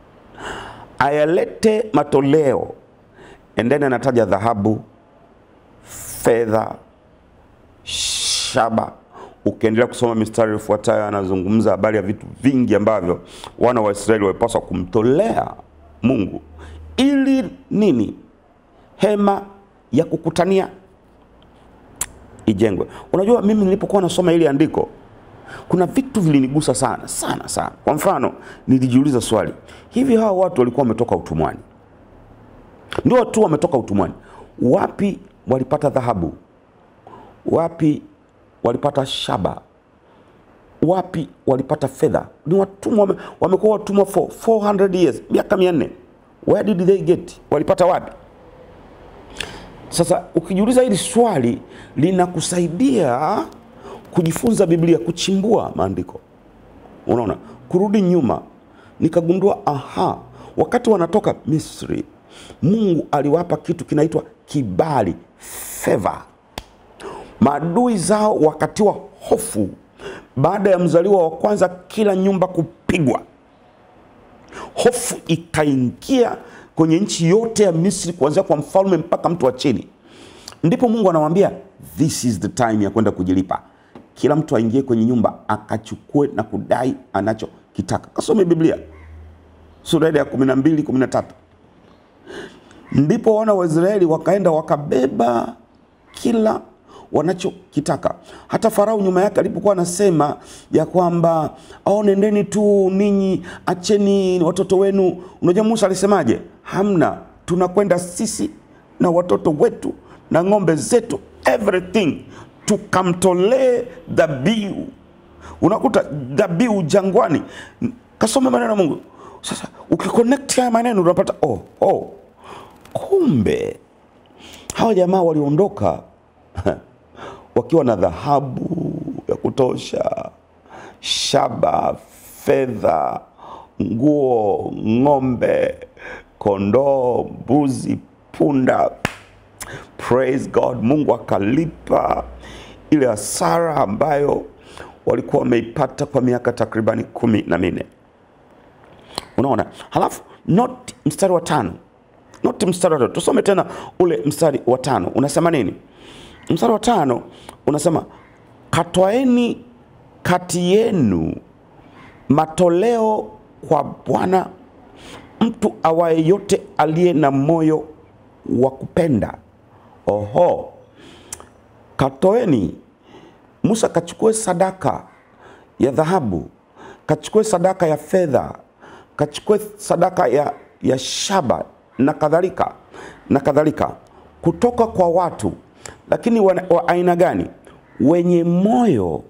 ayalete matoleo. Endeni anataja dhahabu, fedha, shaba. Ukiendelea kusoma mistari ifuatayo, anazungumza habari ya vitu vingi ambavyo wana wa Israeli walipaswa kumtolea Mungu ili nini? Hema ya kukutania ijengwe. Unajua, mimi nilipokuwa nasoma ili andiko, kuna vitu vilinigusa sana sana sana. Kwa mfano, nilijiuliza swali, hivi hawa watu walikuwa wametoka utumwani, ndio tu wametoka utumwani, wapi walipata dhahabu? Wapi walipata shaba? Wapi walipata fedha? Ni watumwa, wamekuwa watumwa for 400 years, miaka 400. Where did they get? Walipata wapi? Sasa ukijiuliza hili swali linakusaidia kujifunza Biblia, kuchimbua maandiko. Unaona, kurudi nyuma, nikagundua aha, wakati wanatoka Misri, Mungu aliwapa kitu kinaitwa kibali, favor. Maadui zao wakatiwa hofu baada ya mzaliwa wa kwanza kila nyumba kupigwa hofu ikaingia kwenye nchi yote ya Misri, kuanzia kwa mfalme mpaka mtu wa chini. Ndipo Mungu anamwambia this is the time ya kwenda kujilipa. Kila mtu aingie kwenye nyumba akachukue na kudai anachokitaka. Kasome Biblia sura ya 12 13. Ndipo wana wa Israeli wakaenda wakabeba kila wanachokitaka. Hata Farao nyuma yake alipokuwa anasema ya kwamba au nendeni tu ninyi, acheni watoto wenu. Unajua Musa alisemaje? Hamna, tunakwenda sisi na watoto wetu na ng'ombe zetu, everything tukamtolee dhabihu. Unakuta dhabihu jangwani. Kasome maneno ya Mungu. Sasa ukiconnect haya maneno unapata oh, oh, kumbe hawa jamaa waliondoka wakiwa na dhahabu ya kutosha, shaba, fedha, nguo, ng'ombe, kondoo, mbuzi, punda. Praise God, Mungu akalipa ile hasara ambayo walikuwa wameipata kwa miaka takribani kumi na minne. Unaona, halafu not mstari wa tano, not mstari wa tano. Tusome tena ule mstari wa tano, unasema nini? Mstari wa tano unasema katwaeni kati yenu matoleo kwa Bwana, mtu awaye yote aliye na moyo wa kupenda. Oho, katoeni. Musa kachukue sadaka ya dhahabu, kachukue sadaka ya fedha, kachukue sadaka ya, ya shaba na kadhalika na kadhalika kutoka kwa watu, lakini wa, wa aina gani? Wenye moyo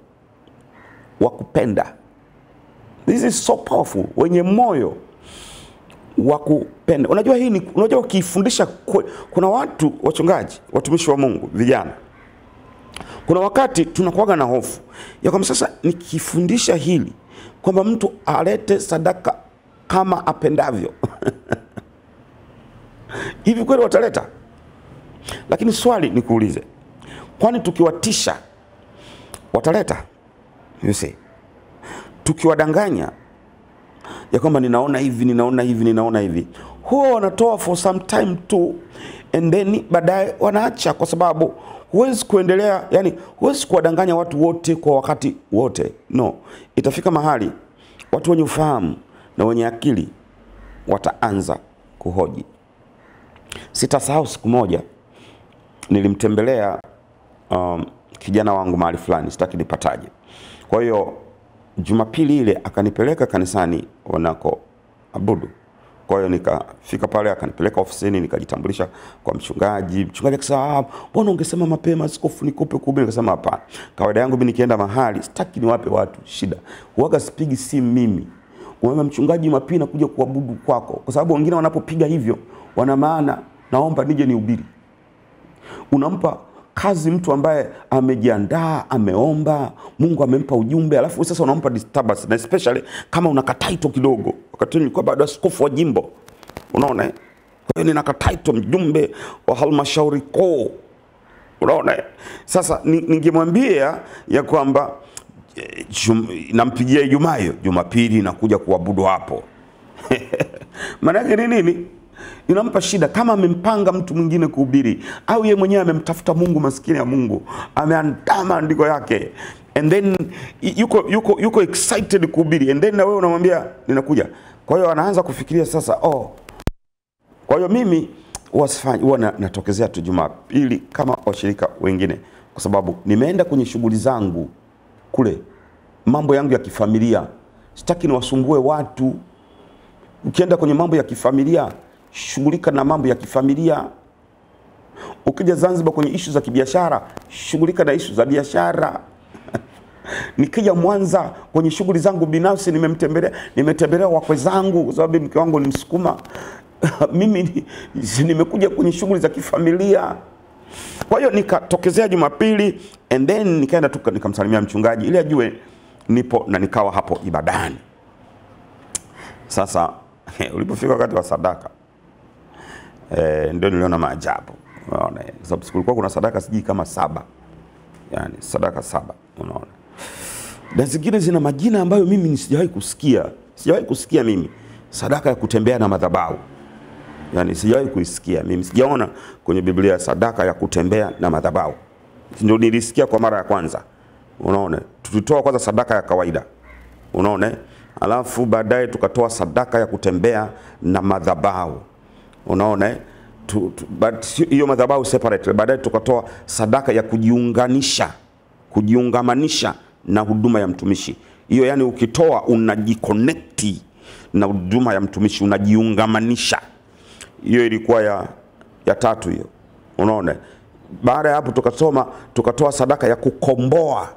wa kupenda. This is so powerful, wenye moyo wa kupenda. Unajua hii ni, unajua ukifundisha kuna watu wachungaji, watumishi wa Mungu, vijana kuna wakati tunakuwaga na hofu ya kwamba sasa nikifundisha hili kwamba mtu alete sadaka kama apendavyo hivi kweli wataleta? Lakini swali nikuulize, kwani tukiwatisha wataleta? You see, tukiwadanganya ya kwamba ninaona hivi ninaona hivi ninaona hivi, huwa wanatoa for some time tu and then baadaye wanaacha, kwa sababu huwezi kuendelea, yani huwezi kuwadanganya watu wote kwa wakati wote. No, itafika mahali watu wenye ufahamu na wenye akili wataanza kuhoji. Sitasahau siku moja nilimtembelea um, kijana wangu mahali fulani, sitaki nipataje. Kwa hiyo Jumapili ile akanipeleka kanisani wanako abudu. Kwa hiyo nikafika pale, akanipeleka ofisini, nikajitambulisha kwa mchungaji. Mchungaji akasema, "Ah, mbona ungesema mapema askofu, nikupe kuhubiri?" Nikasema hapana, kawaida yangu mimi nikienda mahali sitaki niwape watu shida, huaga sipigi simu mimi Umeme mchungaji, Jumapili nakuja kuabudu kwako, kwa sababu wengine wanapopiga hivyo wana maana naomba nije nihubiri. Unampa kazi mtu ambaye amejiandaa, ameomba, Mungu amempa ujumbe, alafu sasa unampa disturbance, na especially kama una kataito kidogo. Wakati nilikuwa bado askofu wa jimbo, unaona eh? Kwa hiyo nina kataito, mjumbe wa halmashauri kuu, unaona eh? Sasa ni- ningemwambia ya kwamba eh, nampigia Ijumaa hiyo, Jumapili nakuja kuabudu hapo maana yake ni nini? Inampa shida kama amempanga mtu mwingine kuhubiri, au ye mwenyewe amemtafuta Mungu, maskini ya Mungu, ameandaa maandiko yake and then yuko, yuko, yuko excited kuhubiri and then na wewe unamwambia ninakuja. Kwa hiyo anaanza kufikiria sasa, oh, kwa hiyo mimi huwa natokezea tu Jumapili kama washirika wengine, kwa sababu nimeenda kwenye shughuli zangu kule, mambo yangu ya kifamilia, sitaki niwasumbue watu. Ukienda kwenye mambo ya kifamilia, shughulika na mambo ya kifamilia. Ukija Zanzibar kwenye ishu za kibiashara, shughulika na ishu za biashara. Nikija Mwanza kwenye shughuli zangu binafsi, nimemtembelea nimetembelea wakwe zangu, kwa sababu mke wangu ni Msukuma. Mimi ni- nimekuja kwenye shughuli za kifamilia. Kwa hiyo nikatokezea Jumapili and then nikaenda tu nikamsalimia mchungaji ili ajue nipo na nikawa hapo ibadani. Sasa ulipofika wakati wa sadaka eh, ndio niliona maajabu. Unaona, kwa sababu kulikuwa kuna sadaka sijui kama saba, yani sadaka saba, unaona, na zingine zina majina ambayo mimi sijawahi kusikia, sijawahi kusikia mimi, sadaka ya kutembea na madhabahu. Yani sijawahi kuisikia mimi, sijaona kwenye Biblia sadaka ya kutembea na madhabahu, ndio nilisikia kwa mara ya kwanza. Unaona, tulitoa kwanza sadaka ya kawaida, unaona, alafu baadaye tukatoa sadaka ya kutembea na madhabahu, unaona tu, tu, but hiyo madhabahu separate. Baadaye tukatoa sadaka ya kujiunganisha, kujiungamanisha na huduma ya mtumishi. Hiyo yani, ukitoa unajikonekti na huduma ya mtumishi, unajiungamanisha hiyo ilikuwa ya, ya tatu hiyo, unaona. Baada ya hapo tukasoma tukatoa sadaka ya kukomboa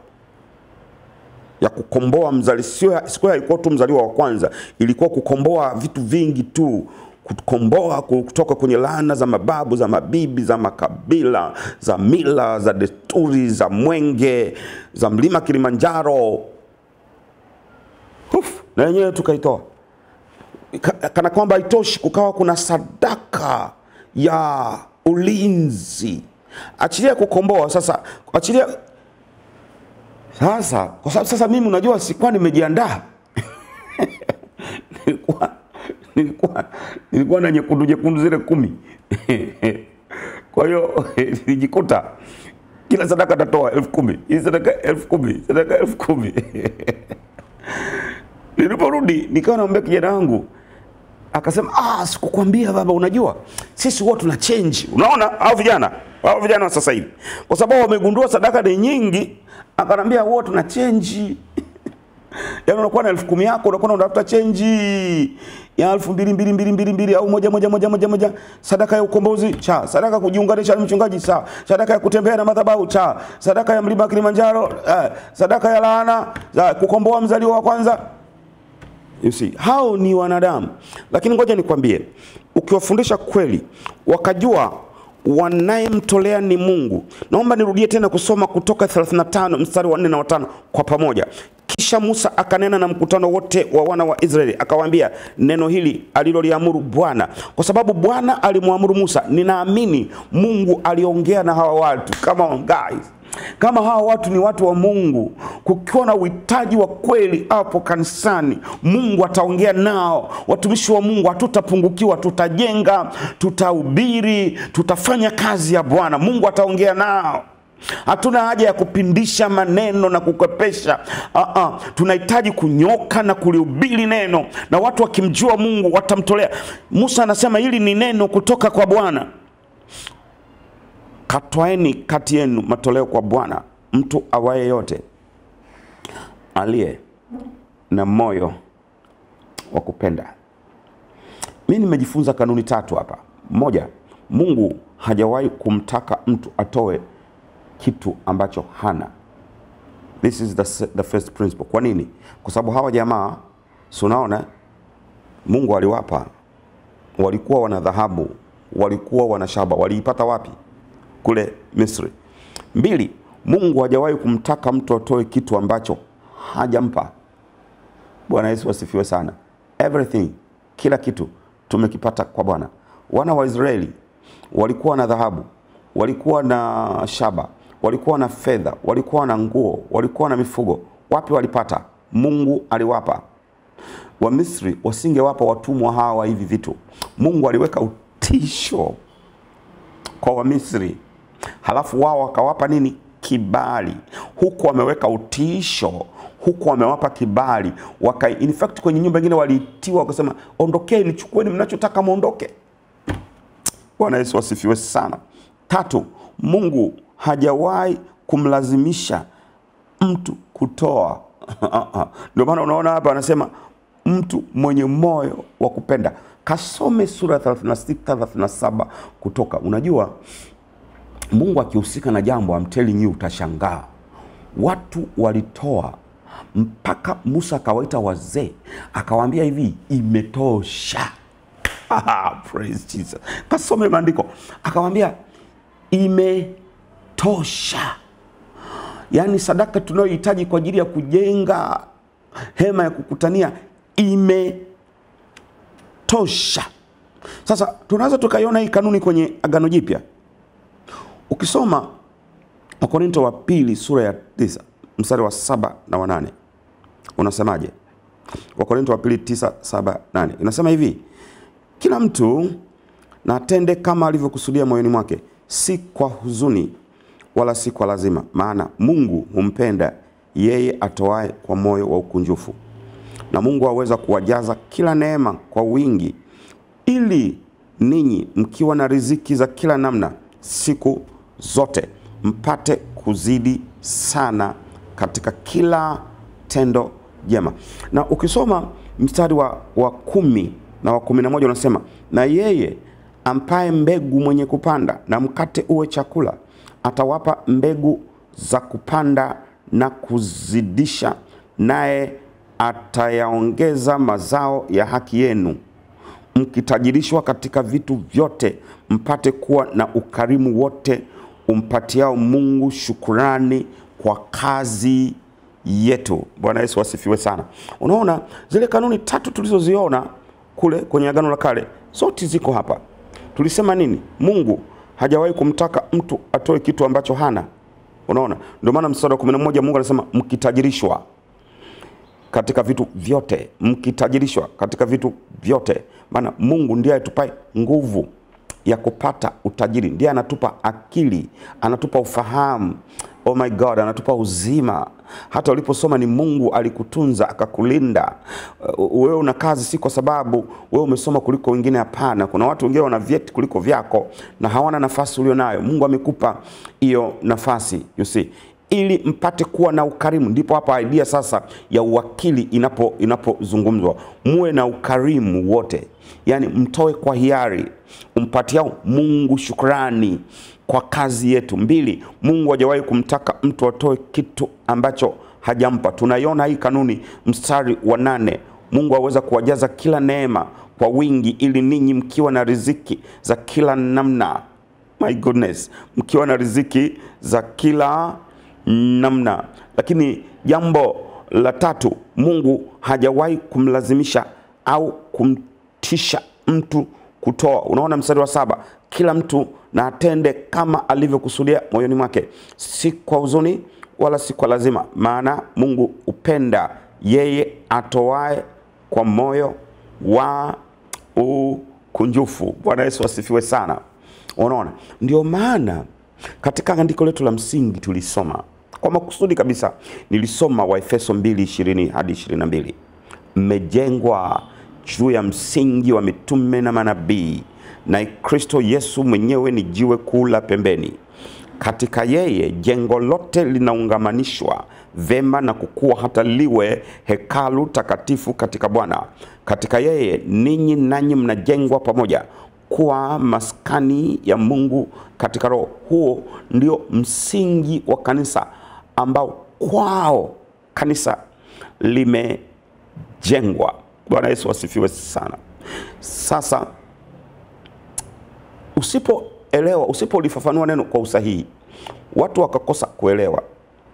ya kukomboa mzali, sio ilikuwa tu mzaliwa wa kwanza, ilikuwa kukomboa vitu vingi tu, kukomboa kutoka kwenye laana za mababu za mabibi za makabila za mila za desturi za mwenge za mlima Kilimanjaro. Uf, na yenyewe tukaitoa kana kwamba haitoshi, kukawa kuna sadaka ya ulinzi, achilia kukomboa. Sasa achilia sasa, kwa sababu sasa mimi unajua, sikuwa nimejiandaa nilikuwa nilikuwa na nyekundu nyekundu zile kumi. Kwa hiyo nilijikuta kila sadaka natoa elfu kumi. Hii sadaka elfu kumi sadaka elfu kumi. Niliporudi nikawa naambia kijana wangu, akasema ah, sikukwambia baba, unajua sisi huwa tuna change. Unaona hao vijana hao vijana sasa hivi, kwa sababu wamegundua sadaka ni nyingi, akanambia huwa tuna change. Yaani unakuwa na elfu kumi yako unakuwa unatafuta chenji ya elfu mbili mbili mbili mbili mbili au moja moja moja moja moja, sadaka ya ukombozi cha, sadaka kujiunganisha na mchungaji cha, sadaka ya kutembea na madhabahu cha, sadaka ya mlima Kilimanjaro eh, sadaka ya laana za kukomboa mzaliwa wa kwanza. You see, hao ni wanadamu, lakini ngoja nikwambie, ukiwafundisha kweli wakajua wanayemtolea ni Mungu. Naomba nirudie tena kusoma Kutoka 35 mstari wa 4 na watano kwa pamoja. Kisha Musa akanena na mkutano wote wa wana wa Israeli, akawaambia neno hili aliloliamuru Bwana, kwa sababu Bwana alimwamuru Musa. Ninaamini Mungu aliongea na hawa watu. Come on guys, kama hawa watu ni watu wa Mungu, kukiwa na uhitaji wa kweli hapo kanisani, Mungu ataongea nao. Watumishi wa Mungu hatutapungukiwa, tutajenga, tutahubiri, tutafanya kazi ya Bwana. Mungu ataongea nao. Hatuna haja ya kupindisha maneno na kukwepesha. Ah, tunahitaji kunyoka na kulihubiri neno, na watu wakimjua Mungu watamtolea. Musa anasema hili ni neno kutoka kwa Bwana, katwaeni kati yenu matoleo kwa Bwana mtu awaye yote aliye na moyo wa kupenda. Mi nimejifunza kanuni tatu hapa. Moja, Mungu hajawahi kumtaka mtu atoe kitu ambacho hana. This is the, the first principle. Kwa nini? Kwa sababu hawa jamaa si unaona, Mungu aliwapa, walikuwa wana dhahabu, walikuwa wana shaba, waliipata wapi? Kule Misri. Mbili, Mungu hajawahi kumtaka mtu atoe kitu ambacho hajampa. Bwana Yesu asifiwe sana. Everything, kila kitu tumekipata kwa Bwana. Wana wa Israeli walikuwa na dhahabu, walikuwa na shaba, walikuwa na fedha, walikuwa na nguo, walikuwa na mifugo. Wapi walipata? Mungu aliwapa. Wamisri wasingewapa watumwa hawa hivi vitu. Mungu aliweka utisho kwa Wamisri, halafu wao wakawapa nini? Kibali. Huku wameweka utiisho, huku wamewapa kibali. Waka, in fact kwenye nyumba nyingine waliitiwa wakasema, ondokeni, nichukueni mnachotaka muondoke. Bwana Yesu asifiwe sana. Tatu, Mungu hajawahi kumlazimisha mtu kutoa. Ndio maana unaona hapa anasema mtu mwenye moyo wa kupenda. Kasome sura 36 37 Kutoka. Unajua Mungu akihusika na jambo, I'm telling you, utashangaa. Watu walitoa mpaka Musa akawaita wazee akawaambia hivi, imetosha. Ah, praise Jesus. Kasome maandiko, akawaambia imetosha. Yaani sadaka tunayohitaji kwa ajili ya kujenga hema ya kukutania imetosha. Sasa tunaweza tukaiona hii kanuni kwenye Agano Jipya. Ukisoma Wakorinto wa pili sura ya tisa mstari wa saba na wanane unasemaje? Wakorinto wa pili tisa saba nane inasema hivi kila mtu na atende kama alivyokusudia moyoni mwake, si kwa huzuni wala si kwa lazima, maana Mungu humpenda yeye atoaye kwa moyo wa ukunjufu. Na Mungu aweza kuwajaza kila neema kwa wingi, ili ninyi mkiwa na riziki za kila namna siku zote mpate kuzidi sana katika kila tendo jema. Na ukisoma mstari wa, wa kumi na wa kumi na moja unasema na yeye ampaye mbegu mwenye kupanda na mkate uwe chakula atawapa mbegu za kupanda na kuzidisha, naye atayaongeza mazao ya haki yenu, mkitajirishwa katika vitu vyote, mpate kuwa na ukarimu wote umpatiao Mungu shukurani kwa kazi yetu. Bwana Yesu asifiwe sana. Unaona zile kanuni tatu tulizoziona kule kwenye Agano la Kale zote ziko hapa. Tulisema nini? Mungu hajawahi kumtaka mtu atoe kitu ambacho hana. Unaona, ndio maana mstari wa 11 Mungu anasema mkitajirishwa katika vitu vyote, mkitajirishwa katika vitu vyote. Maana Mungu ndiye atupae nguvu ya kupata utajiri, ndiye anatupa akili, anatupa ufahamu. Oh my God, anatupa uzima. Hata uliposoma ni Mungu alikutunza akakulinda. Uh, wewe una kazi si kwa sababu wewe umesoma kuliko wengine, hapana. Kuna watu wengine wana vyeti kuliko vyako na hawana nafasi ulionayo. Mungu amekupa hiyo nafasi, you see ili mpate kuwa na ukarimu. Ndipo hapa idea sasa ya uwakili inapo inapozungumzwa, muwe na ukarimu wote, yani mtoe kwa hiari, umpatiao Mungu shukrani kwa kazi yetu. Mbili, Mungu hajawahi kumtaka mtu atoe kitu ambacho hajampa. Tunaiona hii kanuni mstari wa nane. Mungu aweza kuwajaza kila neema kwa wingi, ili ninyi mkiwa na riziki za kila namna, my goodness, mkiwa na riziki za kila namna. Lakini jambo la tatu, Mungu hajawahi kumlazimisha au kumtisha mtu kutoa. Unaona mstari wa saba, kila mtu na atende kama alivyokusudia moyoni mwake, si kwa huzuni wala si kwa lazima, maana Mungu upenda yeye atoae kwa moyo wa ukunjufu. Bwana Yesu asifiwe sana. Unaona, ndio maana katika andiko letu la msingi tulisoma kwa makusudi kabisa, nilisoma Waefeso 2:20 hadi 22, mmejengwa juu ya msingi wa mitume na manabii, na Kristo Yesu mwenyewe ni jiwe kuu la pembeni. Katika yeye jengo lote linaungamanishwa vema na kukua hata liwe hekalu takatifu katika Bwana. Katika yeye ninyi nanyi mnajengwa pamoja kuwa maskani ya Mungu katika Roho. Huo ndio msingi wa kanisa ambao kwao kanisa limejengwa. Bwana Yesu asifiwe sana. Sasa usipoelewa, usipolifafanua neno kwa usahihi, watu wakakosa kuelewa,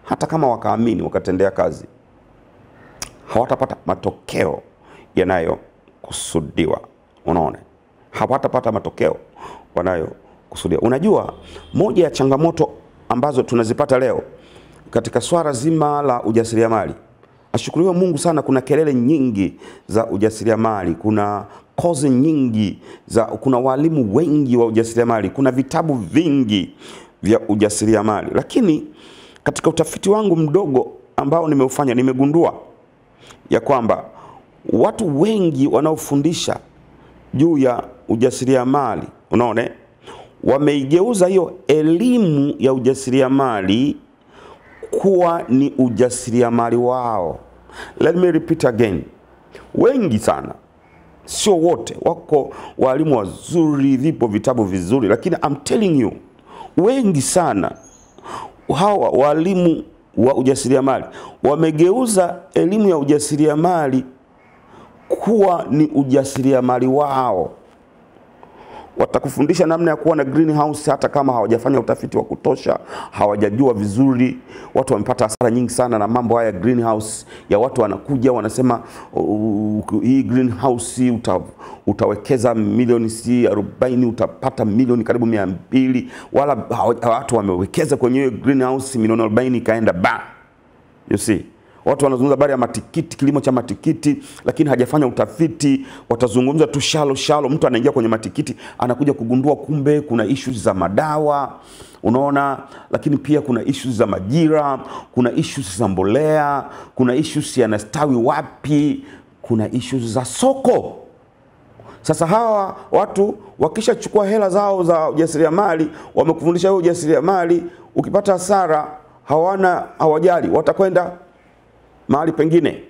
hata kama wakaamini wakatendea kazi, hawatapata matokeo yanayokusudiwa. Unaona, hawatapata matokeo wanayokusudia. Unajua, moja ya changamoto ambazo tunazipata leo katika swala zima la ujasiriamali, ashukuriwe Mungu sana, kuna kelele nyingi za ujasiriamali, kuna kozi nyingi za, kuna walimu wengi wa ujasiriamali, kuna vitabu vingi vya ujasiriamali, lakini katika utafiti wangu mdogo ambao nimeufanya nimegundua ya kwamba watu wengi wanaofundisha juu ya ujasiriamali, unaone, wameigeuza hiyo elimu ya ujasiriamali kuwa ni ujasiriamali wao. Let me repeat again, wengi sana, sio wote, wako walimu wazuri, vipo vitabu vizuri, lakini I'm telling you, wengi sana hawa walimu wa ujasiriamali wamegeuza elimu ya ujasiriamali kuwa ni ujasiriamali wao. Watakufundisha namna ya kuwa na greenhouse hata kama hawajafanya utafiti wa kutosha, hawajajua vizuri. Watu wamepata hasara nyingi sana na mambo haya ya greenhouse, ya watu wanakuja wanasema hii greenhouse uta, utawekeza milioni si 40 utapata milioni karibu mia mbili. Wala watu wamewekeza kwenye hiyo greenhouse milioni 40 ikaenda ba. You see watu wanazungumza habari ya matikiti, kilimo cha matikiti, lakini hajafanya utafiti. Watazungumza tu shalo shalo, mtu anaingia kwenye matikiti anakuja kugundua kumbe kuna issues za madawa, unaona. Lakini pia kuna issues za majira, kuna issues za mbolea, kuna issues yanastawi wapi, kuna issues za soko. Sasa hawa watu wakishachukua hela zao za ujasiriamali, wamekufundisha wewe ujasiriamali, ukipata hasara hawana hawajali, watakwenda mahali pengine.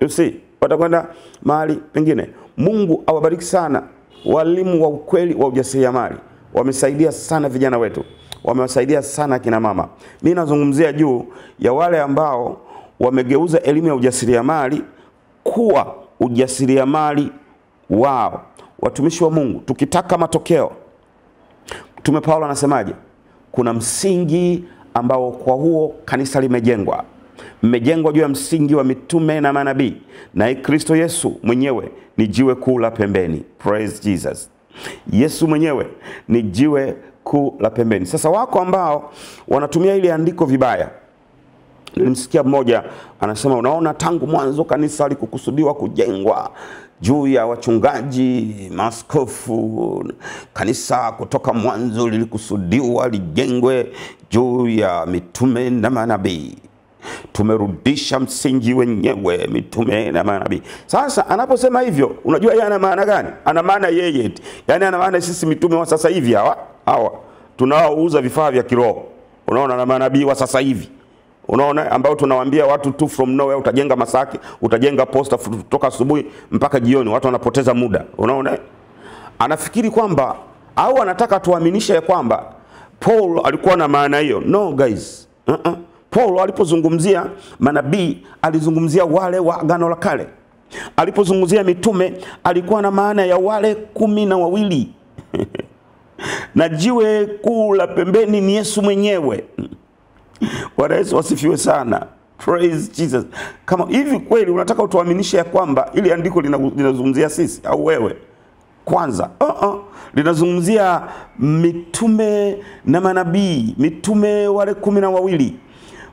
You see, watakwenda mahali pengine. Mungu awabariki sana walimu wa ukweli wa ujasiriamali, wamesaidia sana vijana wetu, wamewasaidia sana kina mama. Mimi nazungumzia juu ya wale ambao wamegeuza elimu ya ujasiriamali kuwa ujasiriamali wao. Watumishi wa Mungu, tukitaka matokeo, Mtume Paulo anasemaje? Kuna msingi ambao kwa huo kanisa limejengwa mmejengwa juu ya msingi wa mitume na manabii, naye Kristo Yesu mwenyewe ni jiwe kuu la pembeni. Praise Jesus. Yesu mwenyewe ni jiwe kuu la pembeni. Sasa wako ambao wanatumia ile andiko vibaya. Nilimsikia mmoja anasema, unaona, tangu mwanzo kanisa likukusudiwa kujengwa juu ya wachungaji, maskofu Kanisa kutoka mwanzo lilikusudiwa lijengwe juu ya mitume na manabii tumerudisha msingi wenyewe mitume na manabii. Sasa anaposema hivyo, unajua yeye ana maana gani? Ana maana yeye yani ana maana sisi mitume wa sasa hivi hawa hawa tunaouza vifaa vya kiroho, unaona, na manabii wa sasa hivi unaona, ambao tunawaambia watu tu from nowhere, utajenga Masaki, utajenga posta kutoka asubuhi mpaka jioni, watu wanapoteza muda, unaona. Anafikiri kwamba au anataka tuaminishe kwamba Paul alikuwa na maana hiyo. No guys, uh -uh. Paulo alipozungumzia manabii alizungumzia wale wa Agano la Kale. Alipozungumzia mitume alikuwa na maana ya wale kumi na wawili na jiwe kuu la pembeni ni Yesu mwenyewe. Bwana Yesu wasifiwe sana. Praise Jesus. Kama hivi kweli unataka utuaminishe ya kwamba ili andiko lina- linazungumzia sisi au wewe kwanza uh -uh. linazungumzia mitume na manabii mitume wale kumi na wawili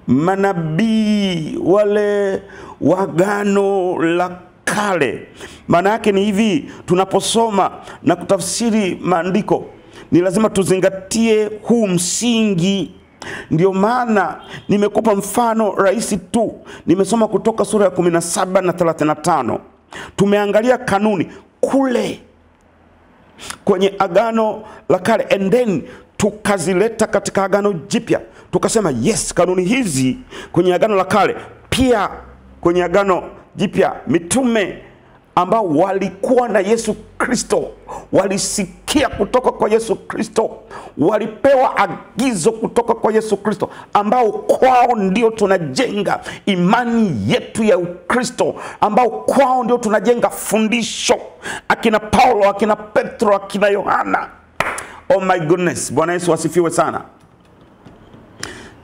manabii wale wagano la kale. Maana yake ni hivi tunaposoma na kutafsiri maandiko ni lazima tuzingatie huu msingi. Ndio maana nimekupa mfano rahisi tu. Nimesoma kutoka sura ya 17 na 35 tumeangalia kanuni kule kwenye agano la kale. And then tukazileta katika agano jipya. Tukasema yes kanuni hizi kwenye agano la kale pia kwenye agano jipya mitume ambao walikuwa na yesu kristo walisikia kutoka kwa yesu kristo walipewa agizo kutoka kwa yesu kristo ambao kwao ndio tunajenga imani yetu ya ukristo ambao kwao ndio tunajenga fundisho. Akina paulo akina petro akina yohana oh my goodness bwana yesu asifiwe sana.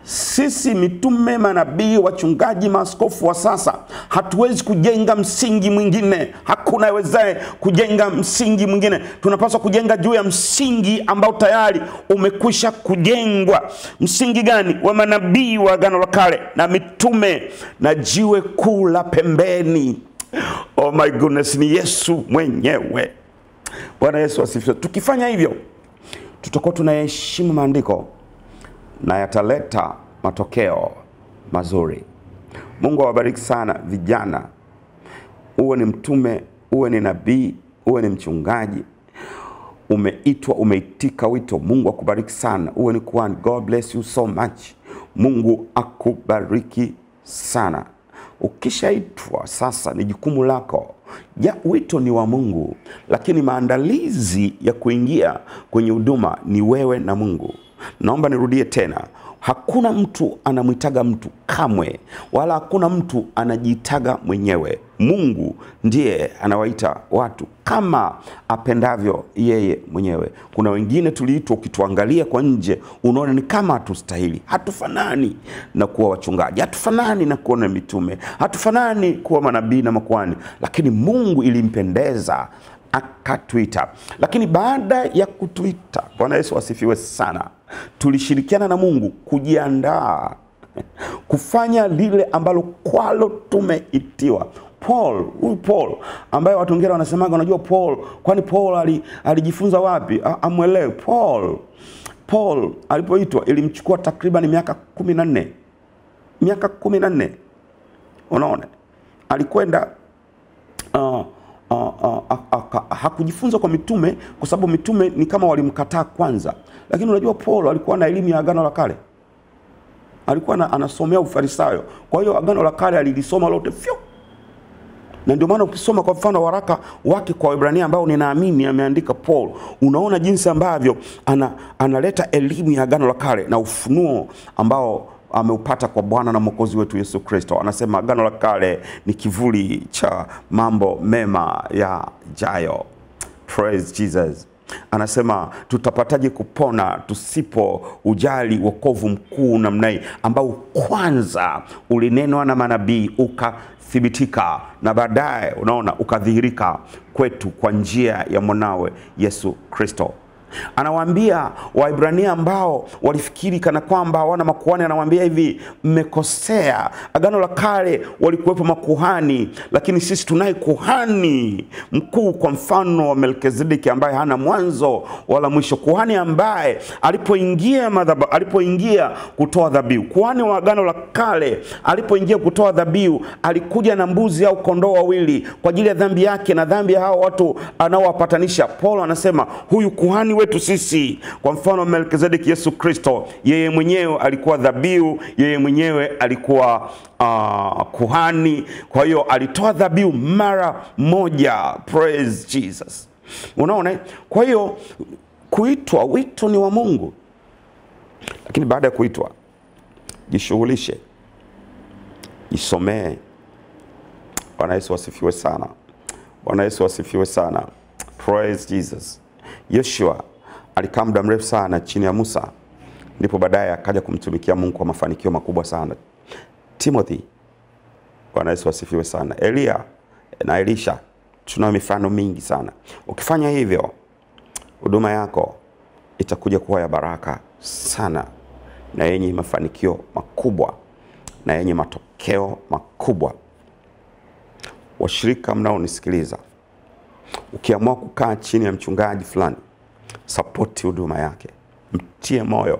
Sisi mitume manabii wachungaji maaskofu wa sasa hatuwezi kujenga msingi mwingine. Hakuna awezaye kujenga msingi mwingine. Tunapaswa kujenga juu ya msingi ambao tayari umekwisha kujengwa. Msingi gani? Wa manabii wa agano la kale na mitume na jiwe kuu la pembeni. Oh my goodness ni yesu mwenyewe. Bwana yesu asifiwe. Tukifanya hivyo tutakuwa tunaheshimu maandiko na yataleta matokeo mazuri. Mungu awabariki sana vijana, uwe ni mtume, uwe ni nabii, uwe ni mchungaji, umeitwa, umeitika wito. Mungu akubariki sana, uwe ni kuhani. God bless you so much. Mungu akubariki sana. Ukishaitwa sasa, ni jukumu lako. Ja, wito ni wa Mungu, lakini maandalizi ya kuingia kwenye huduma ni wewe na Mungu. Naomba nirudie tena, hakuna mtu anamwitaga mtu kamwe, wala hakuna mtu anajiitaga mwenyewe. Mungu ndiye anawaita watu kama apendavyo yeye mwenyewe. Kuna wengine tuliitwa, ukituangalia kwa nje unaona ni kama hatustahili, hatufanani na kuwa wachungaji, hatufanani na kuwa na mitume, hatufanani kuwa manabii na makuhani, lakini Mungu ilimpendeza akatuita. Lakini baada ya kutuita, Bwana Yesu asifiwe sana, tulishirikiana na Mungu kujiandaa kufanya lile ambalo kwalo tumeitiwa. Paul, huyu Paul ambaye watu wengine wanasemaga, unajua Paul, kwani Paul ali- alijifunza wapi? Amwelewe Paul. Paul alipoitwa ilimchukua takriban miaka kumi na nne miaka kumi na nne unaona, alikwenda uh, hakujifunza kwa mitume kwa sababu mitume ni kama walimkataa kwanza, lakini unajua Paul alikuwa na elimu ya agano la kale, alikuwa na, anasomea Ufarisayo. Kwa hiyo agano la kale alilisoma lote fyo na ndio maana ukisoma kwa mfano waraka wake kwa Waebrania ambao ninaamini ameandika Paul, unaona jinsi ambavyo ana, analeta elimu ya agano la kale na ufunuo ambao ameupata kwa Bwana na Mwokozi wetu Yesu Kristo. Anasema agano la kale ni kivuli cha mambo mema ya jayo Praise Jesus. Anasema tutapataje kupona tusipo ujali wokovu mkuu namna hii ambao kwanza ulinenwa na manabii ukathibitika na baadaye unaona ukadhihirika kwetu kwa njia ya mwanawe Yesu Kristo. Anawaambia Waibrania ambao walifikiri kana kwamba hawana makuhani, anawaambia hivi, mmekosea. Agano la kale walikuwepo makuhani, lakini sisi tunaye kuhani mkuu, kwa mfano wa Melkizedeki ambaye hana mwanzo wala mwisho, kuhani ambaye alipoingia madhaba, alipoingia kutoa dhabihu, kuhani wa agano la kale alipoingia kutoa dhabihu, alikuja na mbuzi au kondoo wawili kwa ajili ya dhambi yake na dhambi ya hao watu anaowapatanisha. Paulo anasema huyu kuhani wetu sisi, kwa mfano melkizedek Yesu Kristo, yeye mwenyewe alikuwa dhabihu, yeye mwenyewe alikuwa uh, kuhani. Kwa hiyo alitoa dhabihu mara moja. Praise Jesus. Unaona, kwa hiyo kuitwa, wito ni wa Mungu, lakini baada ya kuitwa, jishughulishe, jisomee. Bwana Yesu asifiwe sana. Bwana Yesu asifiwe sana. Praise Jesus. Yoshua alikaa muda mrefu sana chini ya Musa, ndipo baadaye akaja kumtumikia Mungu kwa mafanikio makubwa sana. Timothy. Bwana Yesu asifiwe sana. Elia na Elisha, tunayo mifano mingi sana. Ukifanya hivyo, huduma yako itakuja kuwa ya baraka sana na yenye mafanikio makubwa na yenye matokeo makubwa. Washirika mnaonisikiliza, ukiamua kukaa chini ya mchungaji fulani, sapoti huduma yake, mtie moyo,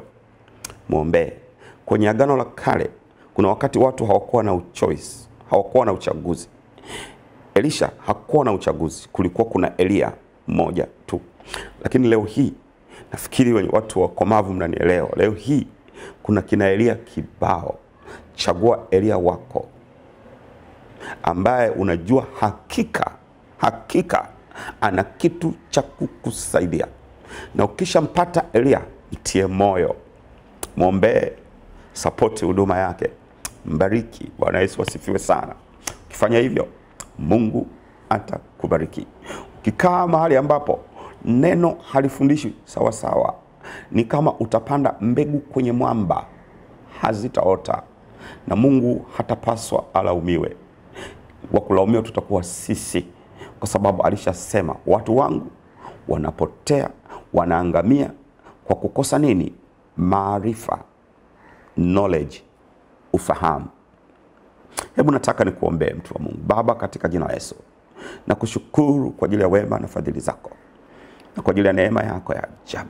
mwombee. Kwenye Agano la Kale kuna wakati watu hawakuwa na choice, hawakuwa na uchaguzi. Elisha hakuwa na uchaguzi, kulikuwa kuna Elia mmoja tu. Lakini leo hii nafikiri wenye watu wakomavu mnanielewa. Leo hii kuna kina Eliya kibao. Chagua Elia wako ambaye unajua hakika hakika ana kitu cha kukusaidia, na ukishampata Elia, mtie moyo, mwombee, sapoti huduma yake, mbariki. Bwana Yesu asifiwe sana. Ukifanya hivyo, Mungu atakubariki. Ukikaa mahali ambapo neno halifundishi sawa sawa, ni kama utapanda mbegu kwenye mwamba, hazitaota na Mungu hatapaswa alaumiwe. Wa kulaumiwa tutakuwa sisi, kwa sababu alishasema watu wangu wanapotea, wanaangamia kwa kukosa nini? Maarifa, knowledge, ufahamu. Hebu nataka nikuombee mtu wa Mungu. Baba, katika jina la Yesu na kushukuru kwa ajili ya wema na fadhili zako na kwa ajili ya neema yako ya ajabu.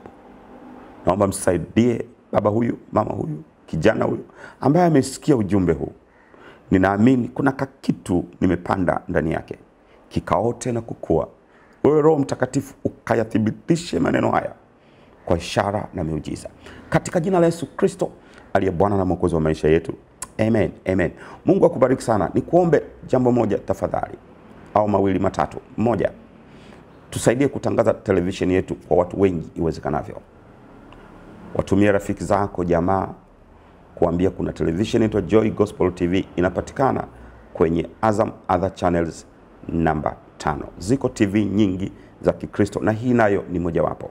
Naomba msaidie baba huyu, mama huyu, kijana huyu ambaye amesikia ujumbe huu. Ninaamini kuna kakitu nimepanda ndani yake kikaote na kukua. Wewe Roho Mtakatifu ukayathibitishe maneno haya kwa ishara na miujiza katika jina la Yesu Kristo aliye Bwana na Mwokozi wa maisha yetu, amen, amen. Mungu akubariki sana. Nikuombe jambo moja tafadhali, au mawili matatu. Moja, tusaidie kutangaza televisheni yetu kwa watu wengi iwezekanavyo. Watumie rafiki zako, jamaa, kuambia kuna televisheni inaitwa Joy Gospel TV inapatikana kwenye Azam Other Channels namba tano. Ziko TV nyingi za Kikristo na hii nayo ni mojawapo.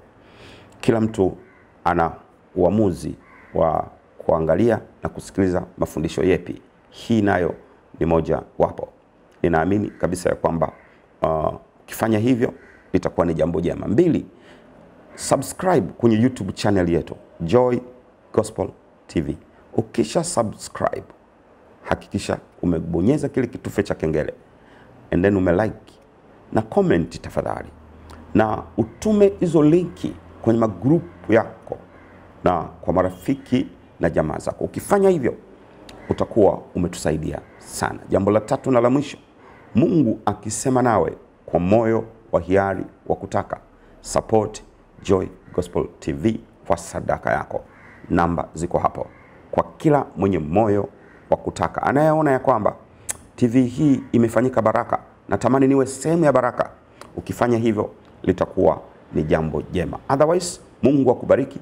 Kila mtu ana uamuzi wa kuangalia na kusikiliza mafundisho yepi. Hii nayo ni moja wapo. Ninaamini kabisa ya kwamba uh, ukifanya hivyo litakuwa ni jambo jema. Mbili, subscribe kwenye YouTube channel yetu Joy Gospel TV. Ukisha subscribe, hakikisha umebonyeza kile kitufe cha kengele and then umelike na comment tafadhali, na utume hizo linki kwenye magrupu yako na kwa marafiki na jamaa zako. Ukifanya hivyo utakuwa umetusaidia sana. Jambo la tatu na la mwisho, Mungu akisema nawe kwa moyo wa hiari wa kutaka support Joy Gospel TV kwa sadaka yako, namba ziko hapo kwa kila mwenye moyo wa kutaka, anayeona ya kwamba TV hii imefanyika baraka, natamani niwe sehemu ya baraka. Ukifanya hivyo litakuwa ni jambo jema. Otherwise, Mungu akubariki,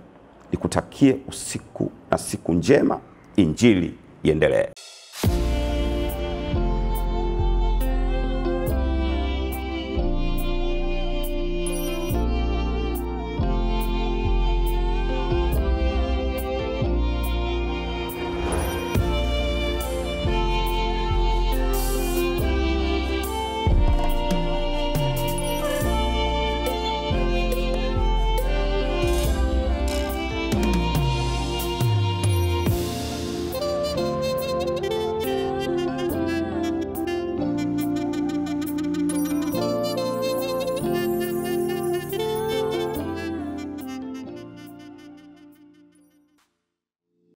nikutakie usiku na siku njema, injili iendelee.